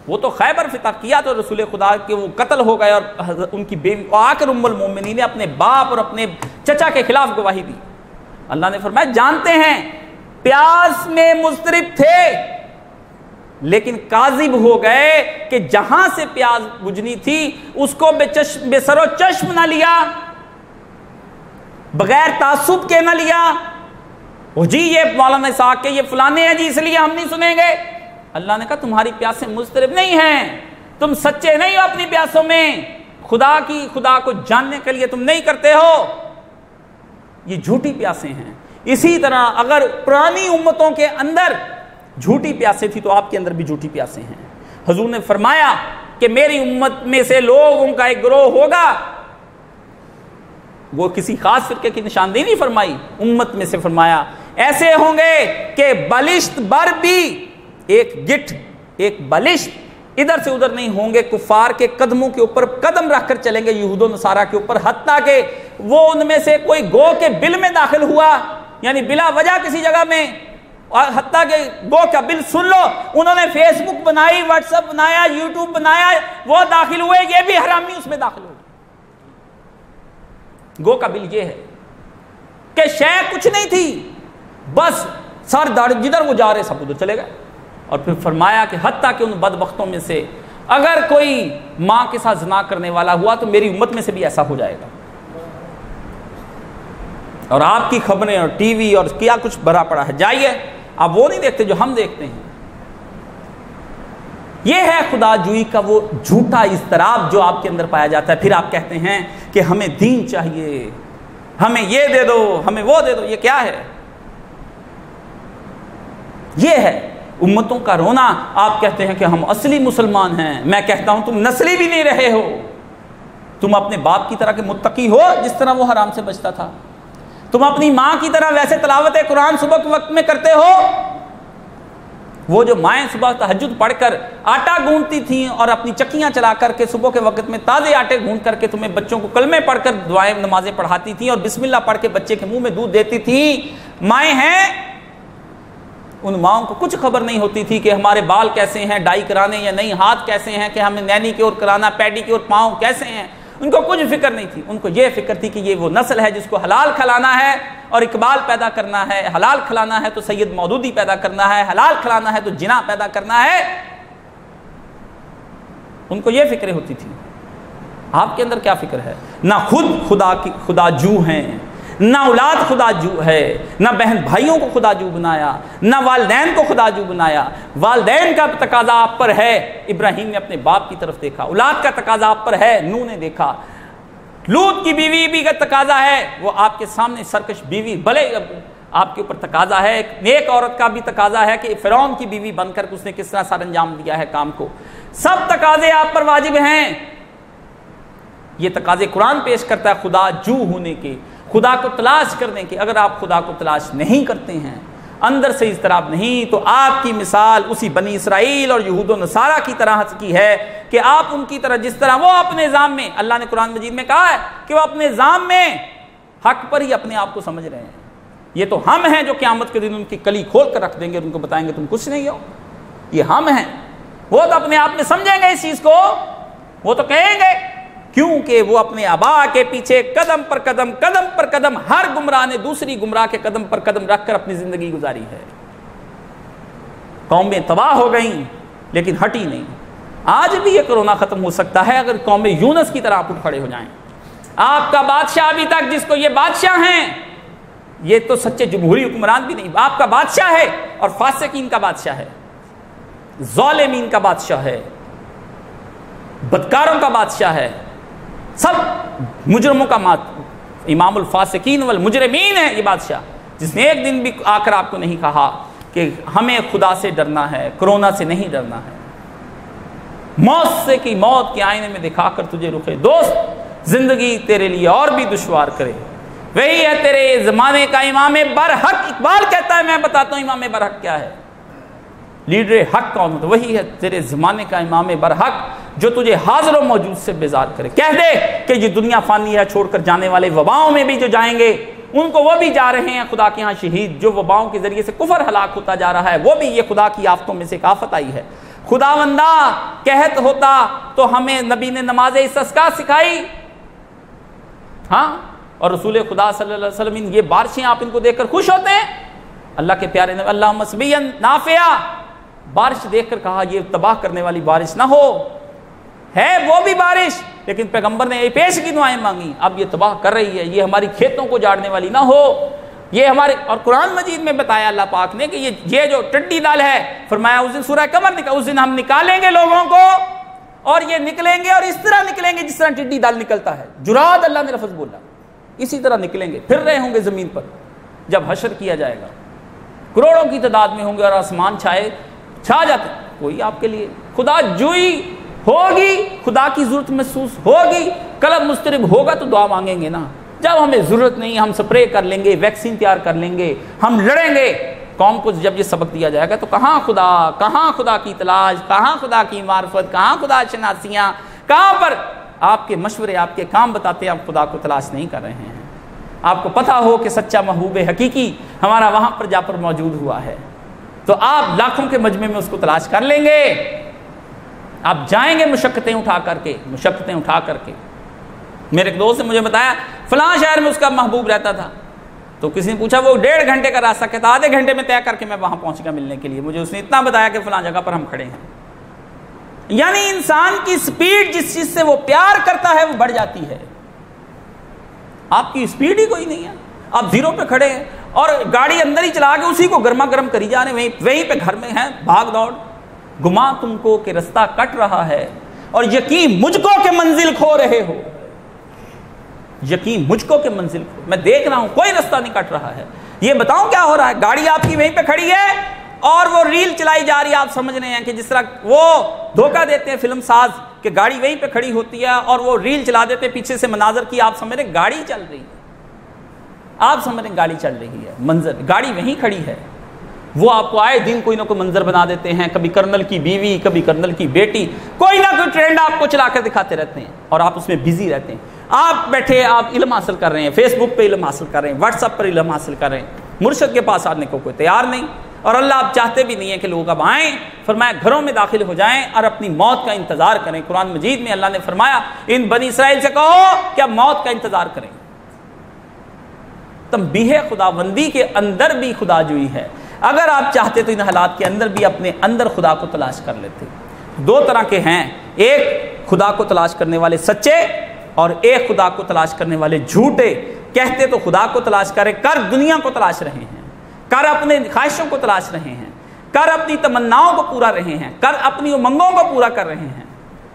S1: वो तो खैबर फिता किया तो रसूल खुदा के वो कत्ल हो गए और उनकी बेबी आकर उम्मल मोमिनी ने अपने बाप और अपने चचा के खिलाफ गवाही दी। अल्लाह ने फरमाया, जानते हैं, प्यास में मुस्तरब थे, लेकिन काजिब हो गए कि जहाँ से प्याज बुझनी थी, उसको बेसरो चश्म ना लिया, बगैर तासुब के ना लिया। जी, ये मौलाना साहब के, ये फलाने हैं जी, इसलिए हम नहीं सुनेंगे। अल्लाह ने कहा, तुम्हारी प्यासें मुस्तरब नहीं हैं। तुम सच्चे नहीं हो अपनी प्यासों में। खुदा की, खुदा को जानने के लिए तुम नहीं करते हो। ये झूठी प्यासे हैं। इसी तरह अगर पुरानी उम्मतों के अंदर झूठी प्यासे थी तो आपके अंदर भी झूठी प्यासे हैं। हजूर ने फरमाया कि मेरी उम्मत में से लोगों का एक ग्रोह होगा। वो किसी खास फिरके की निशानदेही नहीं फरमाई, उम्मत में से फरमाया, ऐसे होंगे कि बलिश्त बर भी एक गिठ, एक बलिश्त इधर से उधर नहीं होंगे, कुफार के कदमों के ऊपर कदम रखकर चलेंगे, यहूदो नसारा के ऊपर, हत्या के। वो उनमें से कोई गो के बिल में दाखिल हुआ, यानी बिला वजह किसी जगह में, और हत्या के गो का बिल सुन लो। उन्होंने फेसबुक बनाई व्हाट्सएप बनाया यूट्यूब बनाया, वो दाखिल हुए, ये भी हरामी उसमें दाखिल हो गो का बिल ये है कि शय कुछ नहीं थी, बस सर दर्द जिधर वो जा रहे, सब उधर चले गए। और फिर फरमाया कि हत्या के उन बदबख्तों में से अगर कोई माँ के साथ जना करने वाला हुआ तो मेरी उम्मत में से भी ऐसा हो जाएगा। और आपकी खबरें और टीवी और क्या कुछ भरा पड़ा है, जाइए, आप वो नहीं देखते जो हम देखते हैं। ये है खुदा जुई का वो झूठा इस्तराब जो आपके अंदर पाया जाता है। फिर आप कहते हैं कि हमें दीन चाहिए, हमें ये दे दो, हमें वो दे दो, ये क्या है? ये है उम्मतों का रोना, आप कहते हैं कि हम असली मुसलमान हैं। मैं कहता हूँ, तुम नस्ली भी नहीं रहे हो। तुम अपने बाप की तरह के मुत्तकी हो, जिस तरह वो हराम से बचता था। तुम अपनी माँ की तरह वैसे तलावत कुरान सुबह के वक्त में करते हो। वो जो माएँ सुबह तहजद पढ़कर आटा गूंदती थी और अपनी चक्कियाँ चला करके सुबह के वक्त में ताज़े आटे गूंद करके तुम्हें बच्चों को कलमे पढ़कर दुआएँ, नमाजें पढ़ाती थी और बिस्मिल्लाह पढ़ के बच्चे के मुँह में दूध देती थी। माएँ हैं उन माओ को कुछ खबर नहीं होती थी कि हमारे बाल कैसे हैं, डाई कराने या नहीं, हाथ कैसे हैं कि हमें नैनी की ओर कराना, पैडी की ओर, पाँव कैसे हैं, उनको कुछ फ़िक्र नहीं थी। उनको ये फ़िक्र थी कि ये वो नस्ल है जिसको हलाल खिलाना है और इकबाल पैदा करना है, हलाल खिलाना है तो सैयद मौदूदी पैदा करना है, हलाल खिलाना है तो जिना पैदा करना है। उनको ये फ़िक्र होती थी। आपके अंदर क्या फ़िक्र है? ना खुद खुदा की, खुदा जू हैं। ना औलाद खुदा जू है, ना बहन भाइयों को खुदा जू बनाया, ना वालदेन को खुदा जू बनाया। वालदेन का तकाजा आप पर है, इब्राहिम ने अपने बाप की तरफ़ देखा। औलाद का तकाजा आप पर है नू ने देखा। लूत की बीवी भी का तकाजा है, वो आपके सामने सरकश बीवी भले आपके ऊपर तकाजा है। एक औरत का भी तकाजा है कि फिरौन की बीवी बनकर उसने किस तरह सर अंजाम दिया है काम को। सब तकाजे आप पर वाजिब हैं। ये तकाजे कुरान पेश करता है खुदा जू होने के। खुदा को तलाश करने की, अगर आप खुदा को तलाश नहीं करते हैं, अंदर से इस तरह नहीं तो आपकी मिसाल उसी बनी इसराइल और यहूद नसारा की तरह की है कि आप उनकी तरह, जिस तरह वो अपने निज़ाम में, अल्लाह ने कुरान मजीद में कहा है कि वो अपने निज़ाम में हक पर ही अपने आप को समझ रहे हैं। ये तो हम हैं जो क्यामत के दिन उनकी कली खोल कर रख देंगे उनको बताएँगे, तुम कुछ नहीं हो? ये हम हैं। वो तो अपने आप में समझेंगे इस चीज़ को। वो तो कहेंगे क्योंकि वो अपने आबा के पीछे कदम पर कदम कदम पर कदम, हर गुमराह ने दूसरी गुमराह के कदम पर कदम रखकर अपनी ज़िंदगी गुजारी है। कौमें तबाह हो गई, लेकिन हटी नहीं। आज भी ये कोरोना खत्म हो सकता है अगर कौमें यूनस की तरह आप उठ खड़े हो जाएँ। आपका बादशाह अभी तक जिसको ये बादशाह हैं, ये तो सच्चे जमहूरी हुक्मरान भी नहीं, आपका बादशाह है और फासिकीन का बादशाह है। जोलेमीन का बादशाह है। बदकारों का बादशाह है। सब मुजरमों का मात, इमामुल फासिकीन वल मुजरमीन है ये बादशाह। जिसने एक दिन भी आकर आपको नहीं कहा कि हमें खुदा से डरना है, कोरोना से नहीं डरना है। मौत से की मौत के आईने में दिखाकर तुझे रुके। दोस्त, ज़िंदगी तेरे लिए और भी दुशवार करे। वही है तेरे जमाने का इमाम बरहक। इकबाल कहता है, मैं बताता हूँ इमाम बरहक क्या है। लीडर हक कौन तो वही है तेरे ज़माने का इमाम बरहक, जो तुझे हाजिर मौजूद से बेजार करे। कह दे कि ये दुनिया फानी है छोड़कर जाने वाले वबाओं में भी जो जाएँगे, उनको वो भी जा रहे हैं खुदा के यहाँ शहीद, जो वबाओं के ज़रिए से कुफर हलाक होता जा रहा है, वो भी ये खुदा की आफतों में से काफत आई है। खुदावंदा, कहत होता तो हमें नबी ने नमाज़ इसका सिखाई। हाँ? और रसूल खुदा सल्लल्लाहु अलैहि वसल्लम ये बारिशें आप इनको देखकर खुश होते हैं। अल्लाह के प्यारे अल्लाह मसबियन नाफिया। बारिश देखकर कहा, ये तबाह करने वाली बारिश ना हो। है, वो भी बारिश, लेकिन पैगंबर ने पेश की दुआएँ मांगी, अब ये तबाह कर रही है, ये हमारी खेतों को जाड़ने वाली ना हो। ये हमारे, और कुरान मजीद में बताया अल्लाह पाक ने कि ये ये जो टड्डी दाल है, फरमाया उस दिन सूरह कमर निकल उस दिन हम निकालेंगे लोगों को, और ये निकलेंगे, और इस तरह निकलेंगे जिस तरह टिड्डी दाल निकलता है। जुराद अल्लाह ने लफज बोला, इसी तरह निकलेंगे, फिर रहे होंगे ज़मीन पर, जब हशर किया जाएगा। करोड़ों की तादाद में होंगे और आसमान छाए छा जाते कोई आपके लिए। खुदा जुई होगी, खुदा की ज़रूरत महसूस होगी। कलब मुस्तरब होगा तो दुआ मांगेंगे ना। जब हमें ज़रूरत नहीं, हम स्प्रे कर लेंगे, वैक्सीन तैयार कर लेंगे, हम लड़ेंगे। कौम को जब ये सबक दिया जाएगा तो कहाँ खुदा कहाँ खुदा की तलाश, कहाँ खुदा की मार्फत, कहाँ खुदा शनासियाँ, कहाँ पर? आपके मशवरे, आपके काम बताते हैं, आप खुदा को तलाश नहीं कर रहे हैं। आपको पता हो कि सच्चा महबूब हकीकी हमारा वहाँ पर जा पर मौजूद हुआ है। तो आप लाखों के मजमे में उसको तलाश कर लेंगे। आप जाएँगे मुशक्क़तें उठा करके, मुशक्क़तें उठा करके। मेरे एक दोस्त ने मुझे बताया, फलां शहर में उसका महबूब रहता था। तो किसी ने पूछा, वो डेढ़ घंटे का रास्ता कहता, आधे घंटे में तय करके मैं वहाँ पहुँच गया मिलने के लिए। मुझे उसने इतना बताया कि फलां जगह पर हम खड़े हैं। यानी इंसान की स्पीड जिस चीज़ से वो प्यार करता है, वो बढ़ जाती है। आपकी स्पीड ही कोई नहीं है। आप ज़ीरो पे खड़े हैं। और गाड़ी अंदर ही चला के उसी को गर्मा गर्म करी जा रहे वहीं वहीं पे घर में है, भाग दौड़। घुमा तुमको के रास्ता कट रहा है और यकीन मुझको के मंजिल खो रहे हो। यकीन मुझको के मंजिल खो मैं देख रहा हूँ, कोई रास्ता नहीं कट रहा है। ये बताऊँ क्या हो रहा है? गाड़ी आपकी वहीं पे खड़ी है और वो रील चलाई जा रही है, आप समझ रहे हैं कि जिस तरह वो धोखा देते हैं फ़िल्म साज कि गाड़ी वहीं पे खड़ी होती है और वो रील चला देते हैं, पीछे से मनाजर की आप समझ रहे गाड़ी चल रही है। आप समझ रहे गाड़ी चल रही है, मंजर, गाड़ी वहीं खड़ी है। वो आपको आए दिन कोई ना कोई मंजर बना देते हैं, कभी कर्नल की बीवी, कभी कर्नल की बेटी, कोई ना कोई ट्रेंड आपको चलाकर दिखाते रहते हैं और आप उसमें बिज़ी रहते हैं। आप बैठे, आप इलम हासिल कर रहे हैं फेसबुक पे इलम हासिल कर रहे हैं व्हाट्सअप पर इलम हासिल कर रहे हैं। मुर्शद के पास आने को कोई तैयार नहीं और अल्लाह आप चाहते भी नहीं है कि लोग अब आएँ फरमाया घरों में दाखिल हो जाएँ और अपनी मौत का इंतज़ार करें। कुरान मजीद में अल्लाह ने फरमाया, इन बनी इसराइल से कहो कि अब मौत का इंतज़ार करें? तब बीह खुदाबंदी के अंदर भी खुदा जुई है। अगर आप चाहते तो इन हालात के अंदर भी अपने अंदर खुदा को तलाश कर लेते। दो तरह के हैं। एक, खुदा को तलाश करने वाले सच्चे और एक, खुदा को तलाश करने वाले झूठे। कहते तो खुदा को तलाश करें, कर दुनिया को तलाश रहे हैं। कर अपने ख्वाहिशों को तलाश रहे हैं। कर अपनी तमन्नाओं को पूरा रहे हैं। कर अपनी उमंगों को पूरा कर रहे हैं।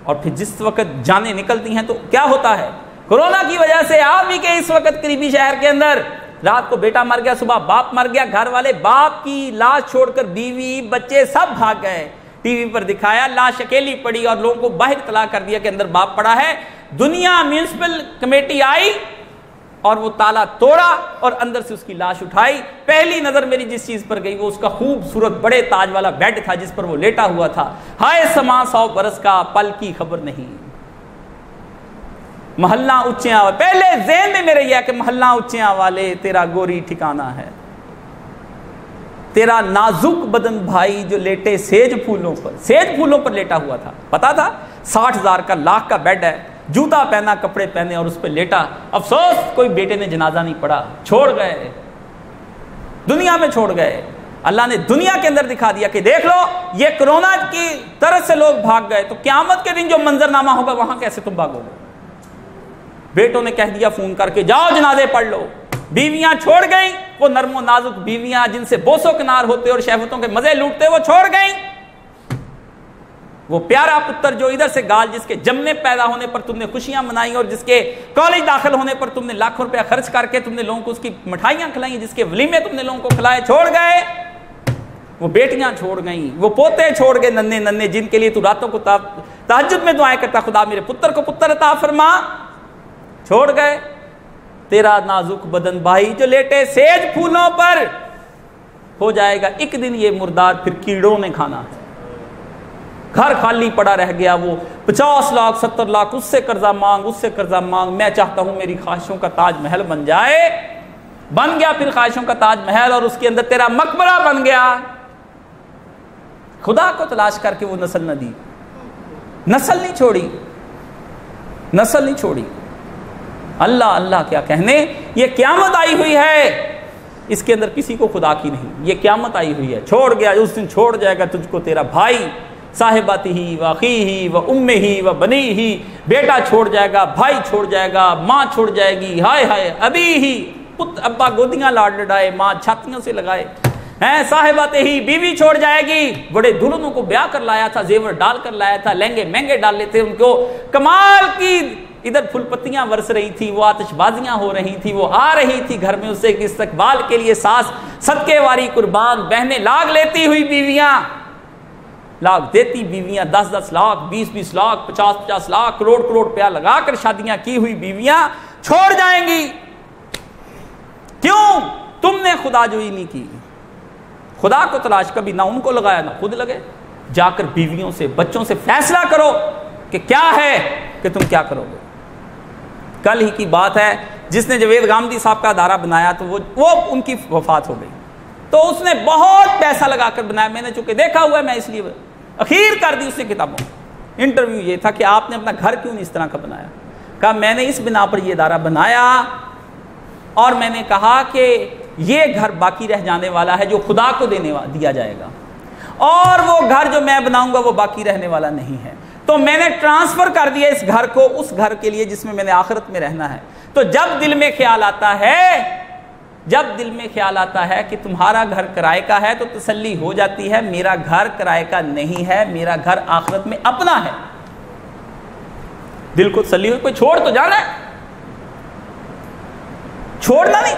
S1: और फिर जिस वक्त जाने निकलती हैं तो क्या होता है? कोरोना की वजह से आप भी के इस वक्त करीबी शहर के अंदर रात को बेटा मर गया, सुबह बाप मर गया घर वाले बाप की लाश छोड़कर बीवी, बच्चे सब भाग गए। टीवी पर दिखाया, लाश अकेली पड़ी और लोगों को बाहर तला कर दिया कि अंदर बाप पड़ा है। दुनिया म्यूनिसिपल कमेटी आई और वो ताला तोड़ा और अंदर से उसकी लाश उठाई। पहली नज़र मेरी जिस चीज़ पर गई, वो उसका खूबसूरत बड़े ताज वाला बेड था जिस पर वो लेटा हुआ था। हाय समा सौ बरस का पल की खबर नहीं। मोहल्ला उच्चिया पहले जेन में मेरे यह कि मोहल्ला उच्चिया वाले तेरा गोरी ठिकाना है। तेरा नाजुक बदन भाई जो लेटे सेज फूलों पर सेज फूलों पर लेटा हुआ था। पता था? साठ हज़ार का, लाख का बेड है। जूता पहना, कपड़े पहने और उस पर लेटा। अफसोस, कोई बेटे ने जनाजा नहीं पड़ा छोड़ गए। दुनिया में छोड़ गए। अल्लाह ने दुनिया के अंदर दिखा दिया कि देख लो, ये कोरोना की तरह से लोग भाग गए। तो क्यामत के दिन जो मंजरनामा होगा, वहाँ कैसे तुम भागोगे? बेटों ने कह दिया फ़ोन करके, जाओ जनाजे पढ़ लो। बीवियाँ छोड़ गई, वो नरमो नाजुक बीवियाँ जिनसे बोसो किनार होते और शहवतों के मज़े लूटते, वो छोड़ गई। वो प्यारा पुत्र जो इधर से गाल जिसके जमने पैदा होने पर तुमने खुशियाँ मनाई और जिसके कॉलेज दाखिल होने पर तुमने लाखों रुपया खर्च करके तुमने लोगों को उसकी मिठाइयाँ खिलाई, जिसके वलीमे तुमने लोगों को खिलाए, छोड़ गए। वो बेटियाँ छोड़ गई, वो पोते छोड़ गए नन्हे नन्हे जिनके लिए तू रातों को ताजुद में दुआएँ करता, खुदा मेरे पुत्र को पुत्र फरमा। छोड़ गए। तेरा नाजुक बदन भाई जो लेटे सेज फूलों पर, हो जाएगा एक दिन ये मुर्दार फिर कीड़ों ने खाना। घर खाली पड़ा रह गया वो। पचास लाख, सत्तर लाख, उससे कर्जा मांग, उससे कर्जा मांग। मैं चाहता हूँ मेरी ख्वाहिशों का ताजमहल बन जाए। बन गया फिर ख्वाहिशों का ताजमहल और उसके अंदर तेरा मकबरा बन गया। खुदा को तलाश करके वो नस्ल न दी। नस्ल नहीं छोड़ी। नस्ल नहीं छोड़ी। अल्लाह अल्लाह क्या कहने? ये क्यामत आई हुई है। इसके अंदर किसी को खुदा की नहीं। ये क्यामत आई हुई है। छोड़ गया, उस दिन छोड़ जाएगा तुझको तेरा भाई। साहिबाती ही, व खी ही, व उम्मे ही, व बनी ही। बेटा छोड़ जाएगा, भाई छोड़ जाएगा, माँ छोड़ जाएगी। हाय हाय, अभी ही। पुत, अब्बा गोदियाँ लाड लड़ाए, माँ छातियों से लगाए। हैं, साहिबाते ही, बीवी छोड़ जाएगी। बड़े दुल्हनों को ब्याह कर लाया था, जेवर डाल कर लाया था लहंगे महँगे डाल लेते उनको। कमाल की इधर फुलपत्तियाँ बरस रही थी, वो आतिशबाजियाँ हो रही थी, वो आ रही थी घर में उससे इस्तकबाल के लिए सास, सदके वारी कुर्बान, बहने लाग लेती हुई बीवियाँ। लाख देती बीवियाँ दस दस लाख बीस बीस लाख पचास पचास लाख करोड़ करोड़ रुपया लगाकर शादियाँ की हुई बीवियाँ छोड़ जाएँगी। क्यों? तुमने खुदा जोई नहीं की। खुदा को तलाश कभी ना उनको लगाया, ना खुद लगे। जाकर बीवियों से, बच्चों से फैसला करो कि क्या है, कि तुम क्या करोगे। कल ही की बात है, जिसने जवेद गांधी साहब का अदारा बनाया तो वो वो उनकी वफात हो गई। तो उसने बहुत पैसा लगाकर बनाया, मैंने चूँकि देखा हुआ है, मैं इसलिए अखीर कर दी उसने किताबों इंटरव्यू ये था कि आपने अपना घर क्यों नहीं इस तरह का बनाया? कहा, मैंने इस बिना पर यह अदारा बनाया, और मैंने कहा कि ये घर बाकी रह जाने वाला है, जो खुदा को देने दिया जाएगा। और वो घर जो मैं बनाऊँगा, वो बाकी रहने वाला नहीं है। तो मैंने ट्रांसफ़र कर दिया इस घर को, उस घर के लिए जिसमें मैंने आखिरत में रहना है। तो जब दिल में ख्याल आता है, जब दिल में ख्याल आता है कि तुम्हारा घर किराए का है तो तसल्ली हो जाती है, मेरा घर किराए का नहीं है, मेरा घर आखिरत में अपना है। दिल को तसल्ली हो, कोई छोड़ तो जाना है। छोड़ना नहीं।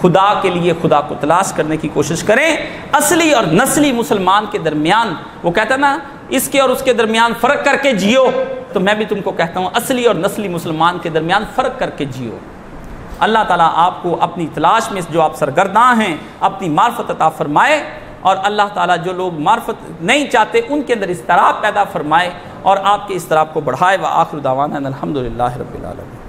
S1: खुदा के लिए खुदा को तलाश करने की कोशिश करें। असली और नस्ली मुसलमान के दरमियान, वो कहता ना इसके और उसके दरमियान फ़र्क करके जियो। तो मैं भी तुमको कहता हूँ, असली और नस्ली मुसलमान के दरमियान फ़र्क करके जियो। अल्लाह ताला आपको अपनी तलाश में जो आप सरगर्दा हैं, अपनी मार्फत अता फरमाए और अल्लाह ताला जो लोग मार्फत नहीं चाहते, उनके अंदर इस तरह पैदा फरमाए और आपके इस तरह को बढ़ाए। व आखिर दावाना अलहमदिल्ला रबालमी